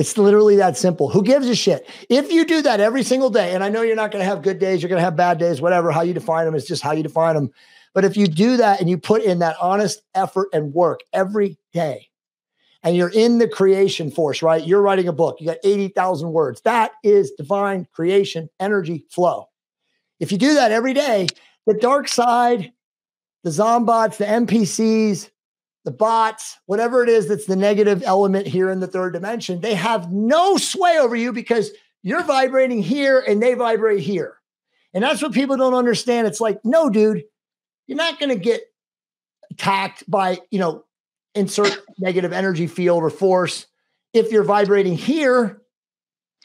It's literally that simple. Who gives a shit? If you do that every single day, and I know you're not going to have good days, you're going to have bad days, whatever, how you define them is just how you define them. But if you do that and you put in that honest effort and work every day, and you're in the creation force, right? You're writing a book, you got 80,000 words. That is divine creation energy flow. If you do that every day, the dark side, the zombots, the NPCs, the bots, whatever it is that's the negative element here in the third dimension, they have no sway over you because you're vibrating here and they vibrate here. And that's what people don't understand. It's like, no, dude, you're not going to get attacked by, you know, insert negative energy field or force. If you're vibrating here,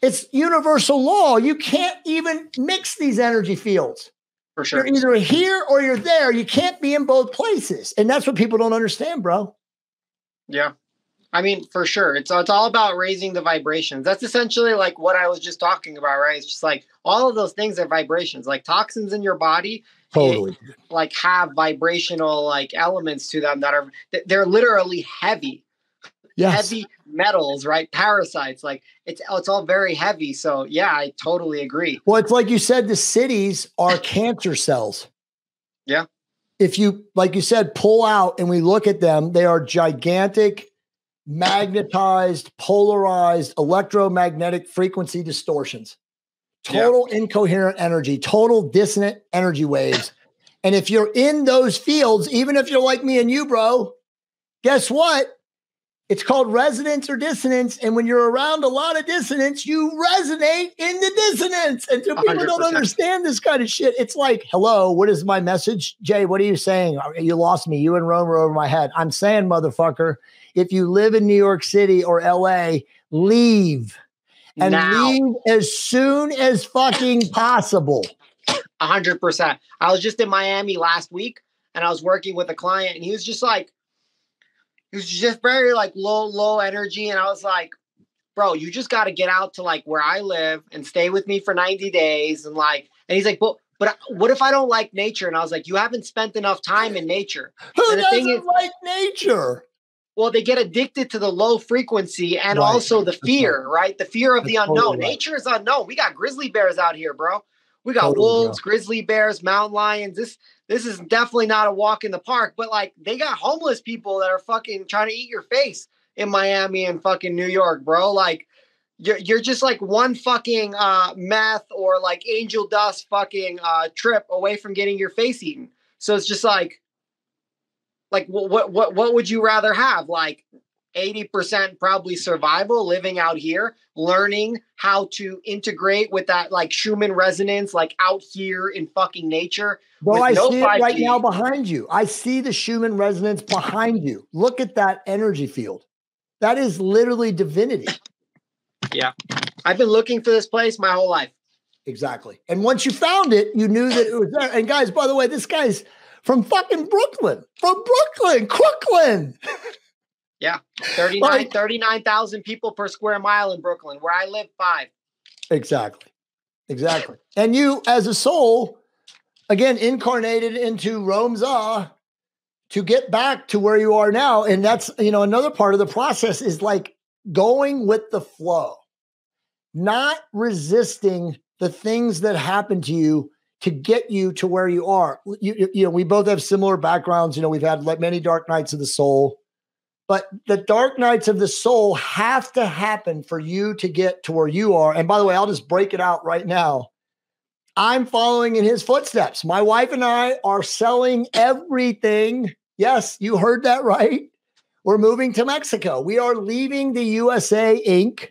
it's universal law. You can't even mix these energy fields. For sure. You're either here or you're there. You can't be in both places. And that's what people don't understand, bro. Yeah. I mean, for sure. It's it's all about raising the vibrations. That's essentially like what I was just talking about, right? It's just like all of those things are vibrations. Like toxins in your body totally like have vibrational like elements to them that are they're literally heavy yes. heavy metals right parasites like it's it's all very heavy so yeah i totally agree well it's like you said the cities are cancer cells yeah if you like you said pull out and we look at them they are gigantic magnetized polarized electromagnetic frequency distortions total yeah. incoherent energy, total dissonant energy waves. And if you're in those fields, even if you're like me and you, bro, guess what? It's called resonance or dissonance. And when you're around a lot of dissonance, you resonate in the dissonance. And so people 100%. don't understand this kind of shit. It's like, hello, what is my message? Jay, what are you saying? You lost me. You and Rome are over my head. I'm saying, motherfucker, if you live in New York City or LA, leave and now. leave as soon as fucking possible. Hundred percent. I was just in Miami last week and I was working with a client and he was just like, he was just very like low, low energy. And I was like, bro, you just got to get out to like where I live and stay with me for 90 days. And like, and he's like, but, but what if I don't like nature? And I was like, you haven't spent enough time in nature. Who and the doesn't thing is, like nature? well they get addicted to the low frequency and right. also the fear right the fear of That's the unknown totally right. nature is unknown we got grizzly bears out here bro we got totally, wolves grizzly bears mountain lions. This this is definitely not a walk in the park but like they got homeless people that are fucking trying to eat your face in miami and fucking new york bro. Like you're, you're just like one fucking uh meth or like angel dust fucking uh trip away from getting your face eaten. So it's just like like what what what would you rather have? Like 80% probably survival living out here learning how to integrate with that like schumann resonance like out here in fucking nature Bro, I no see 5G. it right now behind you. I see the Schumann resonance behind you. Look at that energy field. That is literally divinity. Yeah. I've been looking for this place my whole life. Exactly. And once you found it, you knew that it was there. And guys, by the way, this guy's from fucking Brooklyn, from Brooklyn, Crooklyn. Yeah, 39 like, 39,000 people per square mile in Brooklyn, where I live five. Exactly. Exactly. and you, as a soul, again, incarnated into Rome's Ah to get back to where you are now. And that's, you know, another part of the process is like going with the flow, not resisting the things that happen to you to get you to where you are. You, you know, we both have similar backgrounds. You know, we've had like many dark nights of the soul, but the dark nights of the soul have to happen for you to get to where you are. And by the way, I'll just break it out right now. I'm following in his footsteps. My wife and I are selling everything. Yes, you heard that right. We're moving to Mexico. We are leaving the USA Inc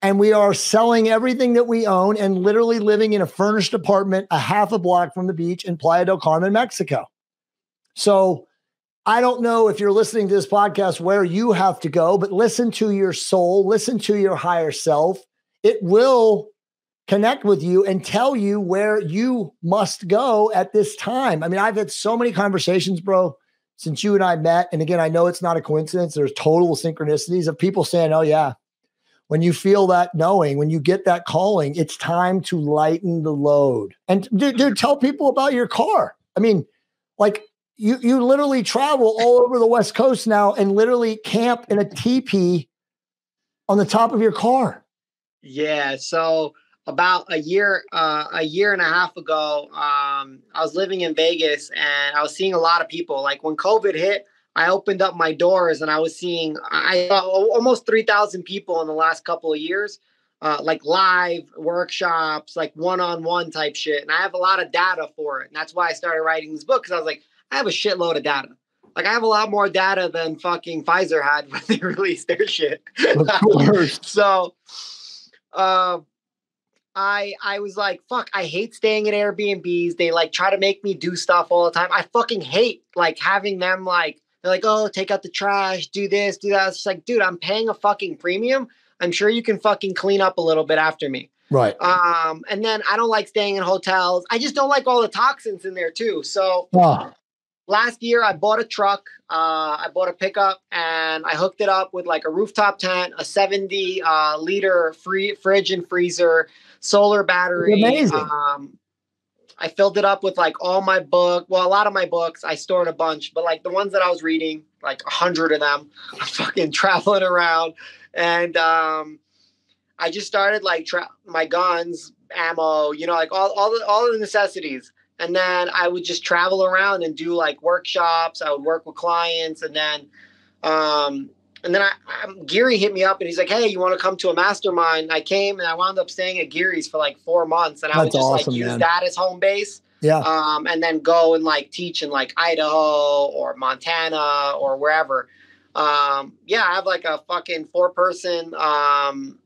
and we are selling everything that we own and literally living in a furnished apartment a half a block from the beach in Playa del Carmen, Mexico. So I don't know if you're listening to this podcast where you have to go, but listen to your soul, listen to your higher self. It will connect with you and tell you where you must go at this time. I mean, I've had so many conversations, bro, since you and I met. And again, I know it's not a coincidence. There's total synchronicities of people saying, oh, yeah, when you feel that knowing, when you get that calling, it's time to lighten the load. And dude, dude, tell people about your car. I mean, like you you literally travel all over the West Coast now and literally camp in a teepee on the top of your car. Yeah. So about a year uh, a year and a half ago, um, I was living in Vegas and I was seeing a lot of people. Like when COVID hit, I opened up my doors and I was seeing I saw almost 3,000 people in the last couple of years, uh, like live workshops, like one-on-one type shit. And I have a lot of data for it. And that's why I started writing this book because I was like, I have a shitload of data. Like I have a lot more data than fucking Pfizer had when they released their shit. Of course. so, uh, I I was like, fuck, I hate staying at Airbnbs. They like try to make me do stuff all the time. I fucking hate like having them like they're like, oh, take out the trash, do this, do that. It's like, dude, I'm paying a fucking premium. I'm sure you can fucking clean up a little bit after me. Right. Um, and then I don't like staying in hotels. I just don't like all the toxins in there too. So. Last year I bought a truck. Uh, I bought a pickup and I hooked it up with like a rooftop tent, a 70 uh, liter free fridge and freezer, solar battery. Amazing. Um, I filled it up with like all my book. Well, a lot of my books. I stored a bunch, but like the ones that I was reading, like a hundred of them, I'm fucking traveling around, and um, I just started like tra- my guns, ammo, you know, like all all the all the necessities. And then I would just travel around and do like workshops. I would work with clients, and then um, and then I, um, Geary hit me up and he's like, "Hey, you want to come to a mastermind?" I came and I wound up staying at Geary's for like four months, and I That's would just awesome, like use man. that as home base. Yeah. Um, and then go and like teach in like Idaho or Montana or wherever. Um, yeah, I have like a fucking four person, um,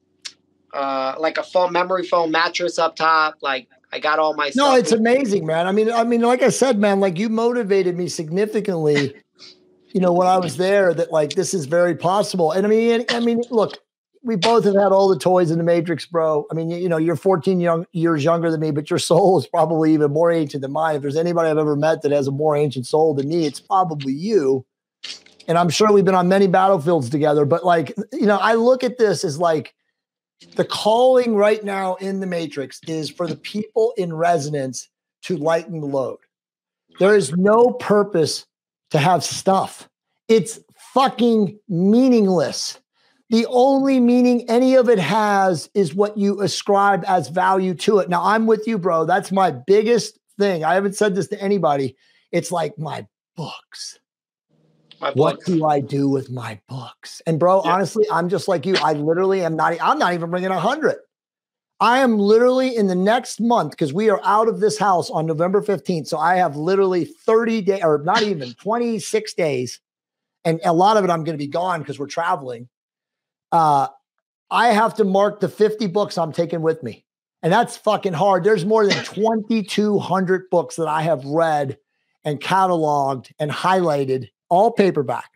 uh, like a phone memory foam mattress up top. Like I got all my No, it's amazing, man. I mean, I mean, like I said, man, like you motivated me significantly. You know, when I was there, that like this is very possible. And I mean, I mean, look, we both have had all the toys in the Matrix, bro. I mean, you, you know, you're 14 young years younger than me, but your soul is probably even more ancient than mine. If there's anybody I've ever met that has a more ancient soul than me, it's probably you. And I'm sure we've been on many battlefields together. But like, you know, I look at this as like the calling right now in the Matrix is for the people in resonance to lighten the load. There is no purpose to have stuff. It's fucking meaningless. The only meaning any of it has is what you ascribe as value to it. Now, I'm with you, bro. That's my biggest thing. I haven't said this to anybody. It's like my books. My What book. do I do with my books? And bro, Yeah. honestly, I'm just like you. I literally am not. I'm not even bringing a hundred. I am literally in the next month because we are out of this house on November 15th. So I have literally 30 days, or not even 26 days, and a lot of it I'm going to be gone because we're traveling. Uh, I have to mark the 50 books I'm taking with me, and that's fucking hard. There's more than 2,200 books that I have read and cataloged and highlighted, all paperback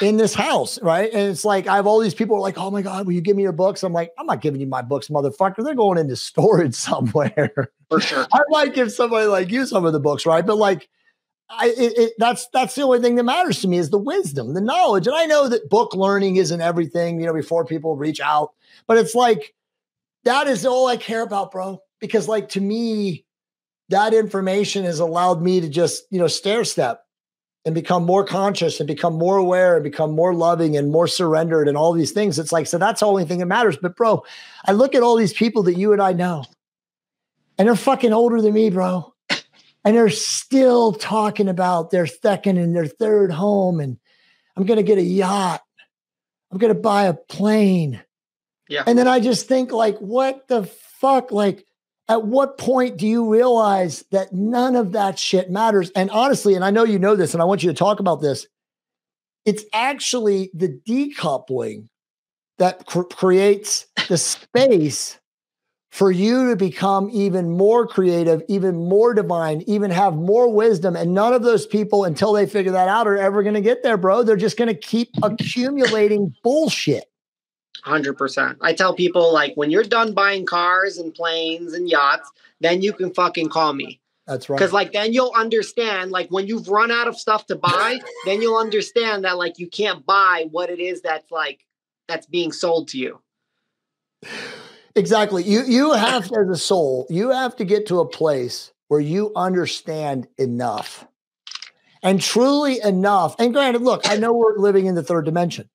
in this house, right? And it's like I have all these people are like, "Oh my god, will you give me your books?" I'm like, "I'm not giving you my books, motherfucker. They're going into storage somewhere." for sure. I might give somebody like you some of the books, right? But like, I it, it, that's that's the only thing that matters to me is the wisdom, the knowledge, and I know that book learning isn't everything, you know, before people reach out, but it's like that is all I care about, bro. Because like to me, that information has allowed me to just you know stair step and become more conscious and become more aware and become more loving and more surrendered and all these things. It's like so that's the only thing that matters. But bro, I look at all these people that you and I know and they're fucking older than me, bro. And they're still talking about their second and their third home. And I'm going to get a yacht. I'm going to buy a plane. Yeah. And then I just think, like, what the fuck? Like, at what point do you realize that none of that shit matters? And honestly, and I know you know this, and I want you to talk about this. It's actually the decoupling that cr- creates the space for you to become even more creative, even more divine, even have more wisdom. And none of those people, until they figure that out, are ever going to get there, bro. They're just going to keep accumulating bullshit. Hundred percent. I tell people like when you're done buying cars and planes and yachts, then you can fucking call me. That's right. Because like then you'll understand, like when you've run out of stuff to buy, then you'll understand that like you can't buy what it is that's like that's being sold to you. Exactly. You you have to, as a soul, you have to get to a place where you understand enough. And truly enough. And granted, look, I know we're living in the third dimension.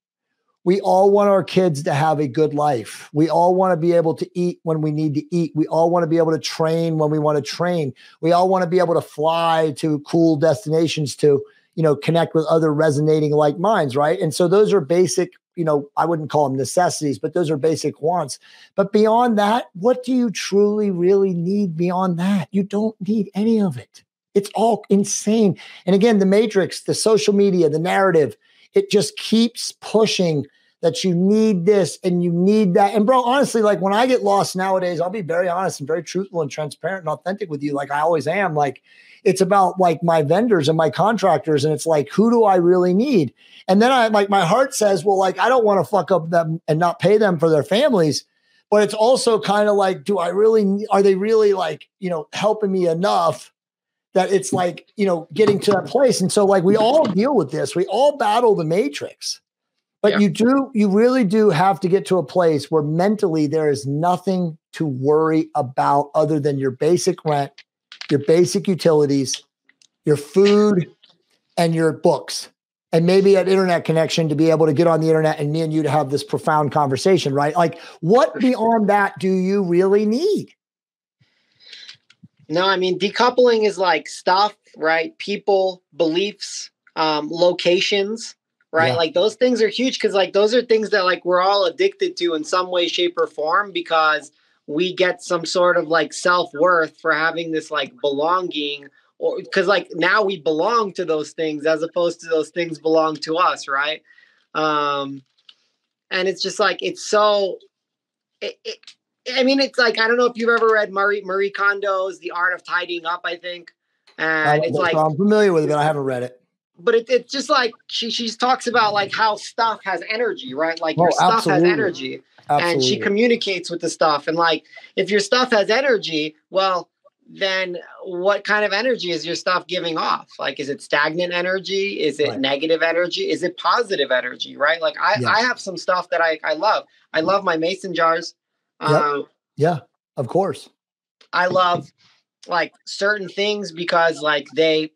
We all want our kids to have a good life. We all want to be able to eat when we need to eat. We all want to be able to train when we want to train. We all want to be able to fly to cool destinations to, you know, connect with other resonating like minds, right? And so those are basic, you know, I wouldn't call them necessities, but those are basic wants. But beyond that, what do you truly really need beyond that? You don't need any of it. It's all insane. And again, the matrix, the social media, the narrative, it just keeps pushing that you need this and you need that. And bro, honestly, like when I get lost nowadays, I'll be very honest and very truthful and transparent and authentic with you, like I always am. Like it's about like my vendors and my contractors, and it's like, who do I really need? And then I like my heart says, well, like I don't want to fuck up them and not pay them for their families. But it's also kind of like, do I really are they really like, you know, helping me enough that it's like, you know, getting to that place. And so like we all deal with this. We all battle the matrix. But Yeah. you do, you really do have to get to a place where mentally there is nothing to worry about other than your basic rent your basic utilities, your food, and your books. And maybe an internet connection to be able to get on the internet and me and you to have this profound conversation, right? Like, what beyond that do you really need? No, I mean, decoupling is like stuff, right? People, beliefs, um, locations, right? Yeah. Like those things are huge because like those are things that like we're all addicted to in some way, shape, or form because we get some sort of like self-worth for having this like belonging or because like now we belong to those things as opposed to those things belong to us, right? Um and it's just like it's so it, it I mean, it's like I don't know if you've ever read Marie Marie Kondo's The Art of Tidying Up. I think, and it's like I'm familiar with it, but I haven't read it but it, it's just like she she talks about like how stuff has energy, right? Like your oh, stuff absolutely. has energy. Absolutely. And she communicates with the stuff. And like if your stuff has energy, well, then what kind of energy is your stuff giving off? Like is it stagnant energy? Is it right. negative energy? Is it positive energy? Right? Like I, yes. I have some stuff that I, I love. I love my mason jars. Yep. Um, yeah, of course. I love like certain things because like they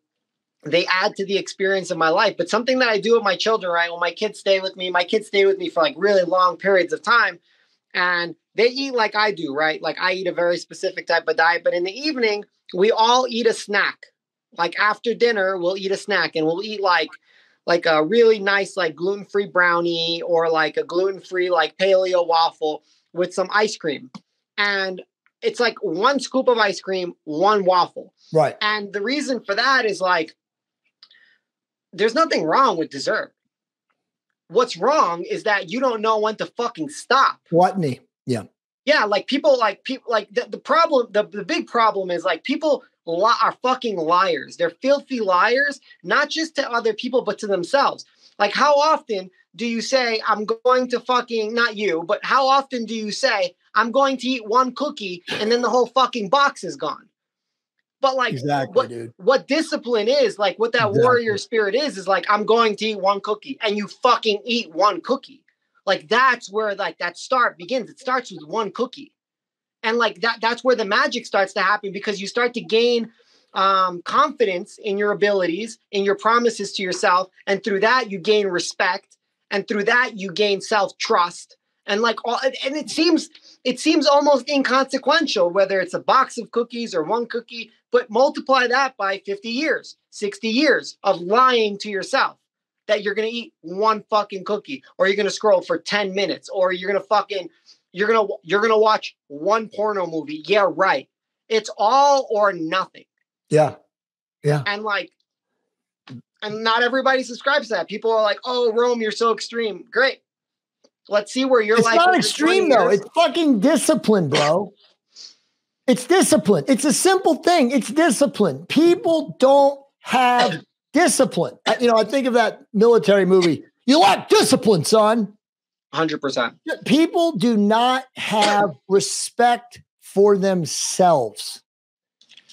they add to the experience of my life. But something that I do with my children, right? When my kids stay with me, my kids stay with me for like really long periods of time and they eat like I do, right? Like I eat a very specific type of diet, but in the evening, we all eat a snack. Like after dinner, we'll eat a snack and we'll eat like like a really nice like gluten-free brownie or like a gluten-free like paleo waffle with some ice cream. And it's like one scoop of ice cream, one waffle. Right. And the reason for that is like there's nothing wrong with dessert. What's wrong is that you don't know when to fucking stop. What me? Yeah. Yeah, like people like people like the, the problem the, the big problem is like people li- are fucking liars. They're filthy liars, not just to other people but to themselves. Like how often do you say I'm going to fucking not you, but how often do you say I'm going to eat one cookie and then the whole fucking box is gone? But like exactly, what, dude. what discipline is, like what that exactly. warrior spirit is, is like I'm going to eat one cookie and you fucking eat one cookie. Like that's where like that start begins. It starts with one cookie. And like that that's where the magic starts to happen because you start to gain um, confidence in your abilities, in your promises to yourself, and through that you gain respect, and through that you gain self trust, and like all, and it seems it seems almost inconsequential whether it's a box of cookies or one cookie but multiply that by 50 years, 60 years of lying to yourself that you're going to eat one fucking cookie or you're going to scroll for 10 minutes or you're to fucking you're to you're going to watch one porno movie. Yeah, right. It's all or nothing. Yeah. Yeah. And like and not everybody subscribes to that. People are like, "Oh, Rome, you're so extreme." Great. Let's see where your it's life. It's not extreme though. It's fucking discipline, bro. It's discipline. It's a simple thing. It's discipline. People don't have discipline. You know, I think of that military movie. You lack discipline, son. 100%. People do not have respect for themselves.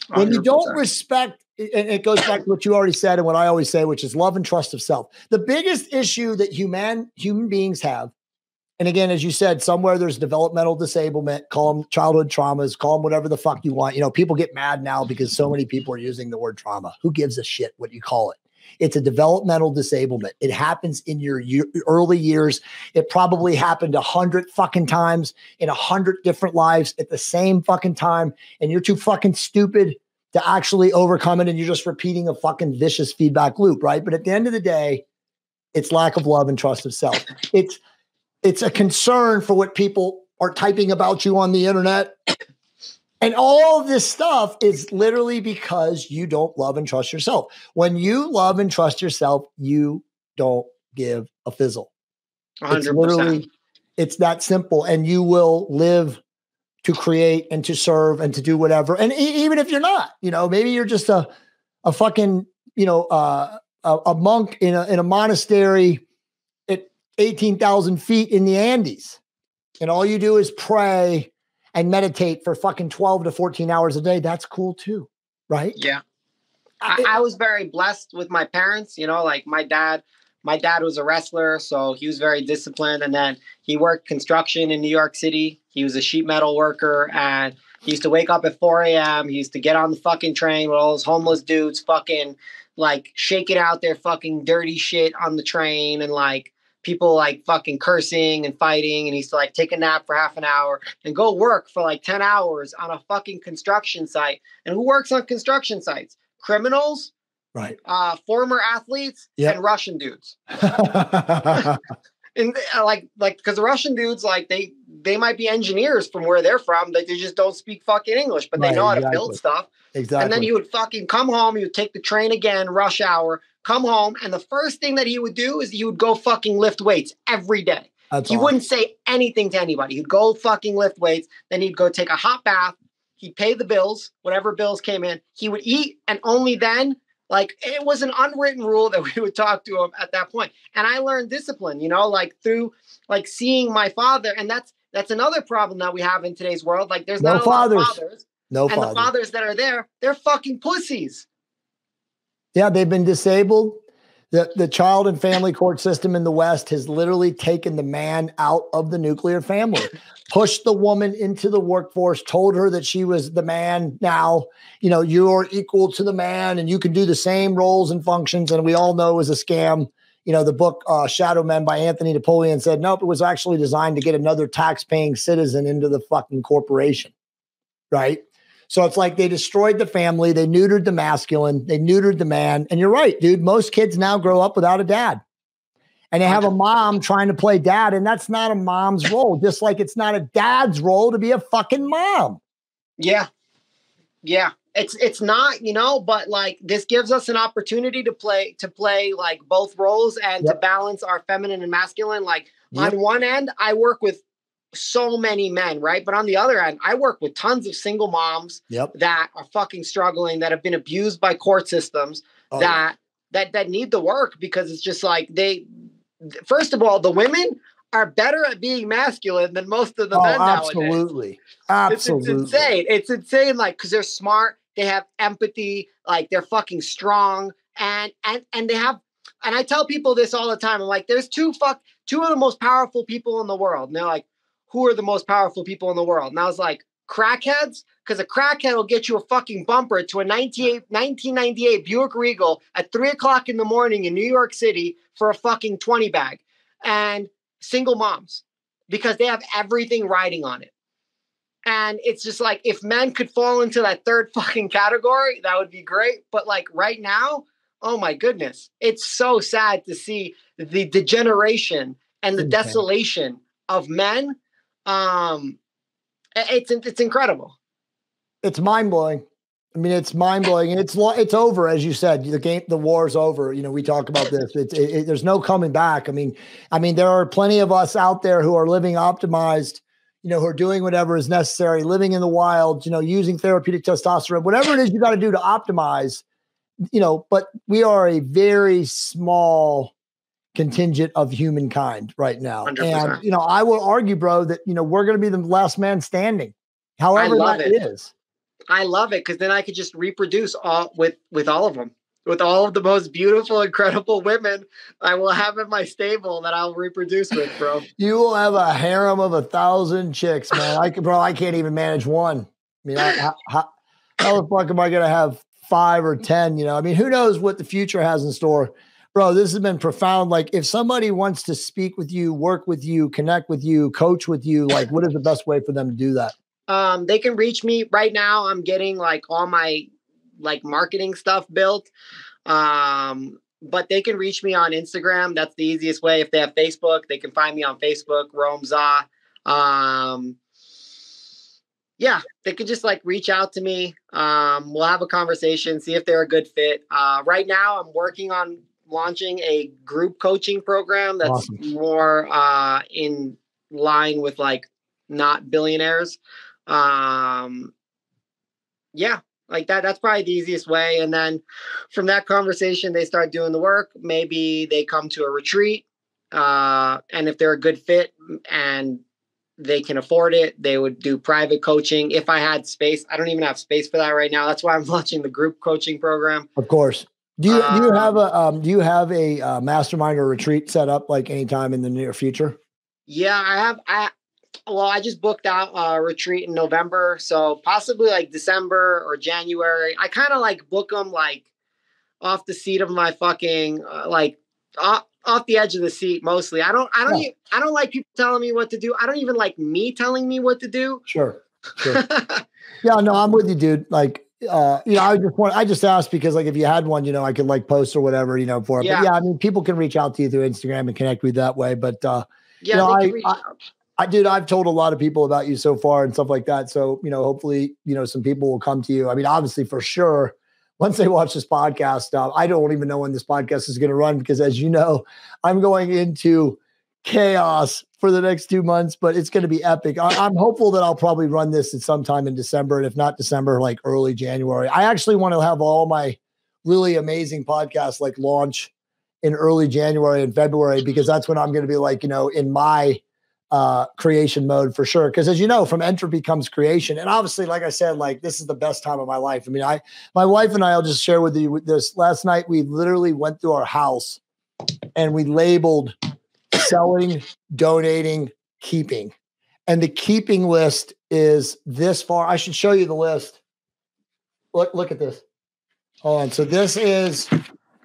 When 100%. you don't respect, and it goes back to what you already said and what I always say, which is love and trust of self. The biggest issue that human human beings have and again, as you said, somewhere there's developmental disablement, call them childhood traumas, call them whatever the fuck you want. You know, people get mad now because so many people are using the word trauma. Who gives a shit what you call it? It's a developmental disablement. It happens in your early years. It probably happened a hundred fucking times in a hundred different lives at the same fucking time. And you're too fucking stupid to actually overcome it. And you're just repeating a fucking vicious feedback loop, right? But at the end of the day, it's lack of love and trust of self. It's it's a concern for what people are typing about you on the internet. And all this stuff is literally because you don't love and trust yourself. When you love and trust yourself, you don't give a fizzle. 100%. It's literally it's that simple and you will live to create and to serve and to do whatever. And e- even if you're not, you know, maybe you're just a a fucking, you know, uh, a, a monk in a in a monastery at 18,000 feet in the Andes. And all you do is pray and meditate for fucking 12 to 14 hours a day. That's cool too. Right. Yeah. I, I was very blessed with my parents. You know, like my dad, my dad was a wrestler, so he was very disciplined. And then he worked construction in New York City. He was a sheet metal worker and He used to wake up at 4 a.m. He used to get on the fucking train with all those homeless dudes fucking like shaking out their fucking dirty shit on the train and like people like fucking cursing and fighting and he used to like take a nap for half an hour and go work for like 10 hours on a fucking construction site. And who works on construction sites? Criminals, right? Uh, former athletes, Yep. and Russian dudes. And uh, like like because the Russian dudes like they they might be engineers from where they're from, that they just don't speak fucking English, but they Right, know how to build stuff. exactly. And then you would fucking come home. you would take the train again, rush hour, come home, and the first thing that he would do is he would go fucking lift weights every day. That's He awesome. wouldn't say anything to anybody. He'd go fucking lift weights. Then he'd go take a hot bath. He'd pay the bills, whatever bills came in. He would eat, and only then, like it was an unwritten rule that we would talk to him at that point. And I learned discipline, you know, like through like seeing my father. And that's that's another problem that we have in today's world. Like there's No not a lot of fathers. fathers, no and the fathers that are there, they're fucking pussies. Yeah, they've been disabled. The, the child and family court system in the West has literally taken the man out of the nuclear family, pushed the woman into the workforce, told her that she was the man. Now, you know, you're equal to the man and you can do the same roles and functions. And we all know it was a scam. You know, the book uh, Shadow Men by Anthony Napoleon said, nope, it was actually designed to get another tax paying citizen into the fucking corporation. Right. So it's like they destroyed the family, they neutered the masculine, they neutered the man. And you're right, dude. Most kids now grow up without a dad. And they have a mom trying to play dad, and that's not a mom's role, just like it's not a dad's role to be a fucking mom. Yeah. Yeah. It's it's not, you know, but like this gives us an opportunity to play to play like both roles and to balance our feminine and masculine. Like Yep. on one end, I work with so many men, right? But on the other end, I work with tons of single moms Yep. that are fucking struggling, that have been abused by court systems, Oh, yeah. that that that need the work because it's just like they first of all, the women are better at being masculine than most of the Oh, men nowadays. absolutely. It's, it's insane. It's insane. Like, because they're smart, they have empathy, like they're fucking strong, and and and they have. And I tell people this all the time. I'm like, there's two fuck two of the most powerful people in the world. And they're like, who are the most powerful people in the world? And I was like, crackheads, because a crackhead will get you a fucking bumper to a 98, 1998 Buick Regal at three o'clock in the morning in New York City for a fucking 20 bag. And single moms, because they have everything riding on it. And it's just like if men could fall into that third fucking category, that would be great. But like right now, oh my goodness, it's so sad to see the degeneration and the Okay. desolation of men. Um, it's it's incredible. it's mind blowing. I mean, it's mind blowing, and it's it's over, as you said. The game, the war's over. You know, we talk about this. It's it, it- there's no coming back. I mean, I mean, there are plenty of us out there who are living optimized. You know, who are doing whatever is necessary, living in the wild. You know, using therapeutic testosterone, whatever it is you got to do to optimize. You know, but we are a very small contingent of humankind right now, 100%. and you know, I will argue, bro, that you know we're going to be the last man standing. However, that it. is. I love it because then I could just reproduce all with with all of them, with all of the most beautiful, incredible women I will have in my stable that I'll reproduce with, bro. You will have a harem of a thousand chicks, man. I could, bro, I can't even manage one. I mean, I, how, how, how the fuck am I going to have five or 10? You know, I mean, who knows what the future has in store? Bro, this has been profound. Like, if somebody wants to speak with you, work with you, connect with you, coach with you, like, what is the best way for them to do that? um they can reach me. Right now i'm getting like all my like marketing stuff built. Um but they can reach me on instagram. That's the easiest way. If they have facebook they can find me on facebook rome za. Um yeah they can just like reach out to me. Um we'll have a conversation see if they're a good fit. Uh right now i'm working on launching a group coaching program that's Awesome. more uh in line with like not billionaires. Um yeah like that that's probably the easiest way. And then from that conversation they start doing the work. Maybe they come to a retreat uh and if they're a good fit and they can afford it they would do private coaching. If i had space i don't even have space for that right now. That's why i'm launching the group coaching program. Of course. Do you, do you Um, have a um, do you have a uh, mastermind or retreat set up like anytime in the near future? yeah i have i well, I just booked out a retreat in November, so possibly like December or January. I kind of like book them like off the seat of my fucking uh, like off, off the edge of the seat mostly. I don't I don't Yeah. e- I don't like people telling me what to do. I don't even like me telling me what to do. Sure. Sure. Yeah, no, I'm with you, dude. Like, uh, you know, I just want, I just asked because, like, if you had one, you know, I could like post or whatever, you know, for it. Yeah. But yeah, I mean, people can reach out to you through Instagram and connect with that way. But, uh, yeah, know, they I- I- I did, I've told a lot of people about you so far and stuff like that. So, you know, hopefully, you know, some people will come to you. I mean, obviously, for sure, once they watch this podcast, uh, I don't even know when this podcast is going to run because, as you know, I'm going into chaos for the next two months, but it's going to be epic. I, I'm hopeful that I'll probably run this at some time in December, and if not December, like early January. I actually want to have all my really amazing podcasts like launch in early January and February because that's when I'm going to be like, you know, in my uh creation mode for sure because as you know from entropy comes creation and obviously like i said like this is the best time of my life i mean i my wife and i'll just share with you this last night we literally went through our house and we labeled selling donating keeping. And the keeping list is this far i should show you the list. Look look at this. Hold on so this is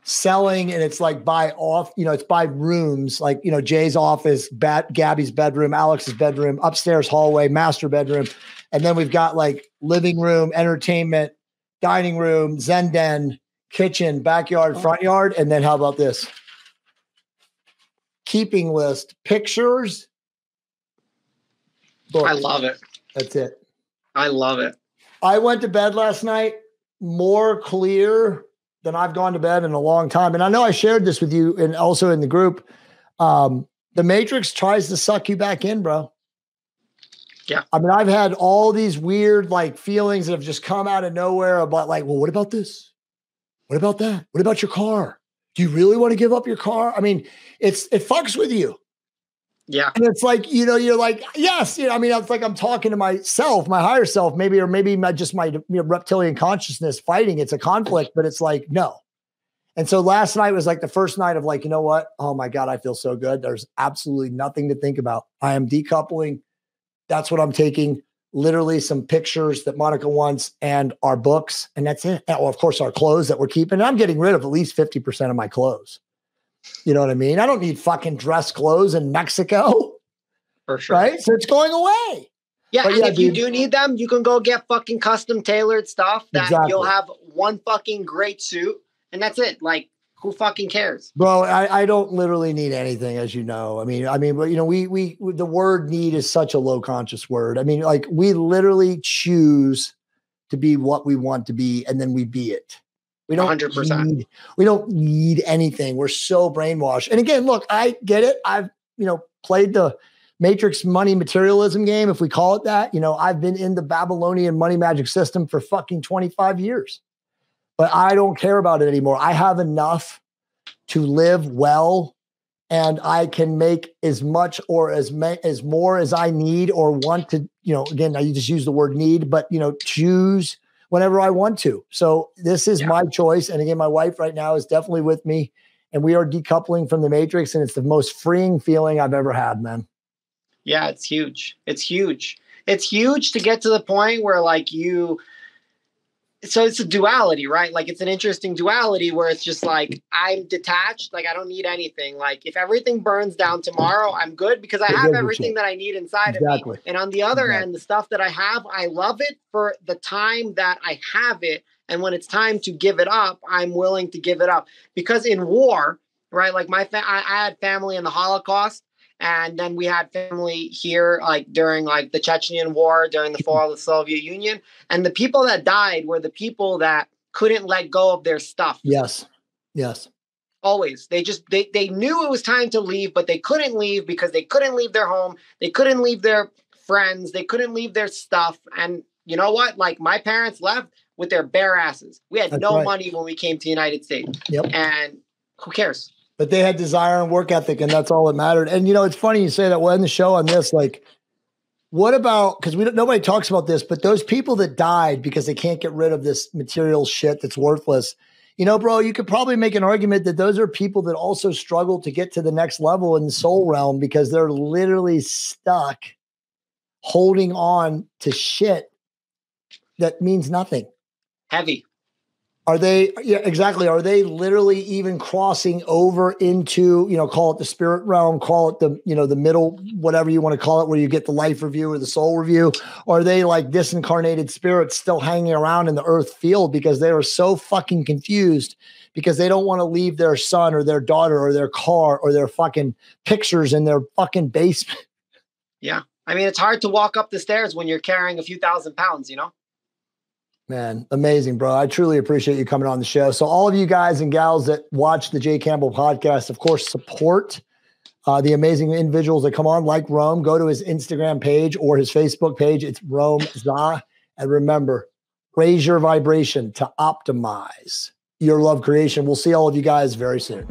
selling and it's like by off you know it's by rooms like you know jay's office Bat, gabby's bedroom alex's bedroom upstairs hallway master bedroom. And then we've got like living room entertainment dining room zen den kitchen backyard oh. front yard and then how about this keeping list pictures I love it. that's it I love it. I went to bed last night more clear than I've gone to bed in a long time. And I know I shared this with you and also in the group. Um, the Matrix tries to suck you back in, bro. Yeah. I mean, I've had all these weird like feelings that have just come out of nowhere about like, well, what about this? What about that? What about your car? Do you really want to give up your car? I mean, it's it fucks with you. Yeah. And it's like, you know, you're like, yes, you know, I mean, it's like I'm talking to myself, my higher self, maybe, or maybe my just my you know, reptilian consciousness fighting. It's a conflict, but it's like, no. And so last night was like the first night of like, you know what? Oh my God, I feel so good. There's absolutely nothing to think about. I am decoupling. That's what I'm taking. Literally some pictures that Monica wants and our books. And that's it. Oh, of course, our clothes that we're keeping. And I'm getting rid of at least 50% of my clothes. You know what I mean? I don't need fucking dress clothes in Mexico, For sure. right? So it's going away. Yeah, But and yeah, if you do need them, you can go get fucking custom tailored stuff that you'll have one fucking great suit and that's it. Like, who fucking cares? Bro, I, I don't literally need anything, as you know. I mean, I mean, but you know, we we the word need is such a low conscious word. I mean, like we literally choose to be what we want to be, and then we be it. We don't 100%. need we don't need anything. We're so brainwashed. And again, look, I get it. I've you know played the matrix money materialism game, if we call it that. You know, I've been in the Babylonian money magic system for fucking 25 years. But I don't care about it anymore. I have enough to live well and I can make as much or as ma- as more as I need or want to, you know, again, I just use the word need, but you know, choose whenever I want to. So this is Yeah. my choice. And again, my wife right now is definitely with me and we are decoupling from the matrix and it's the most freeing feeling I've ever had, man. Yeah, it's huge. It's huge. It's huge to get to the point where like you so it's a duality, right? Like it's an interesting duality where it's just like I'm detached, like I don't need anything. Like if everything burns down tomorrow, I'm good because I have everything that I need inside of me. Exactly. And on the other Exactly. end, the stuff that I have, I love it for the time that I have it. And when it's time to give it up, I'm willing to give it up. Because in war, right? Like my fa- I, I had family in the Holocaust, and then we had family here, like during like the Chechenian War, during the fall of the Soviet Union. And the people that died were the people that couldn't let go of their stuff Yes. Yes. always they just they, they knew it was time to leave but they couldn't leave because they couldn't leave their home they couldn't leave their friends they couldn't leave their stuff and you know what like my parents left with their bare asses we had That's no right. money when we came to the united states Yep. and who cares but they had desire and work ethic and that's all that mattered and you know it's funny you say that well in the show on this like what about because we don't nobody talks about this but those people that died because they can't get rid of this material shit that's worthless you know bro you could probably make an argument that those are people that also struggle to get to the next level in the soul realm because they're literally stuck holding on to shit that means nothing. Heavy. Are they yeah, exactly? Are they literally even crossing over into, you know, call it the spirit realm, call it the, you know, the middle, whatever you want to call it, where you get the life review or the soul review? Are they like disincarnated spirits still hanging around in the earth field because they are so fucking confused because they don't want to leave their son or their daughter or their car or their fucking pictures in their fucking basement? Yeah. I mean, it's hard to walk up the stairs when you're carrying a few thousand pounds, you know? Man, amazing, bro. I truly appreciate you coming on the show. So, all of you guys and gals that watch the Jay Campbell podcast, of course, support uh, the amazing individuals that come on, like Rome. Go to his Instagram page or his Facebook page. It's Rome Za. And remember, raise your vibration to optimize your love creation. We'll see all of you guys very soon.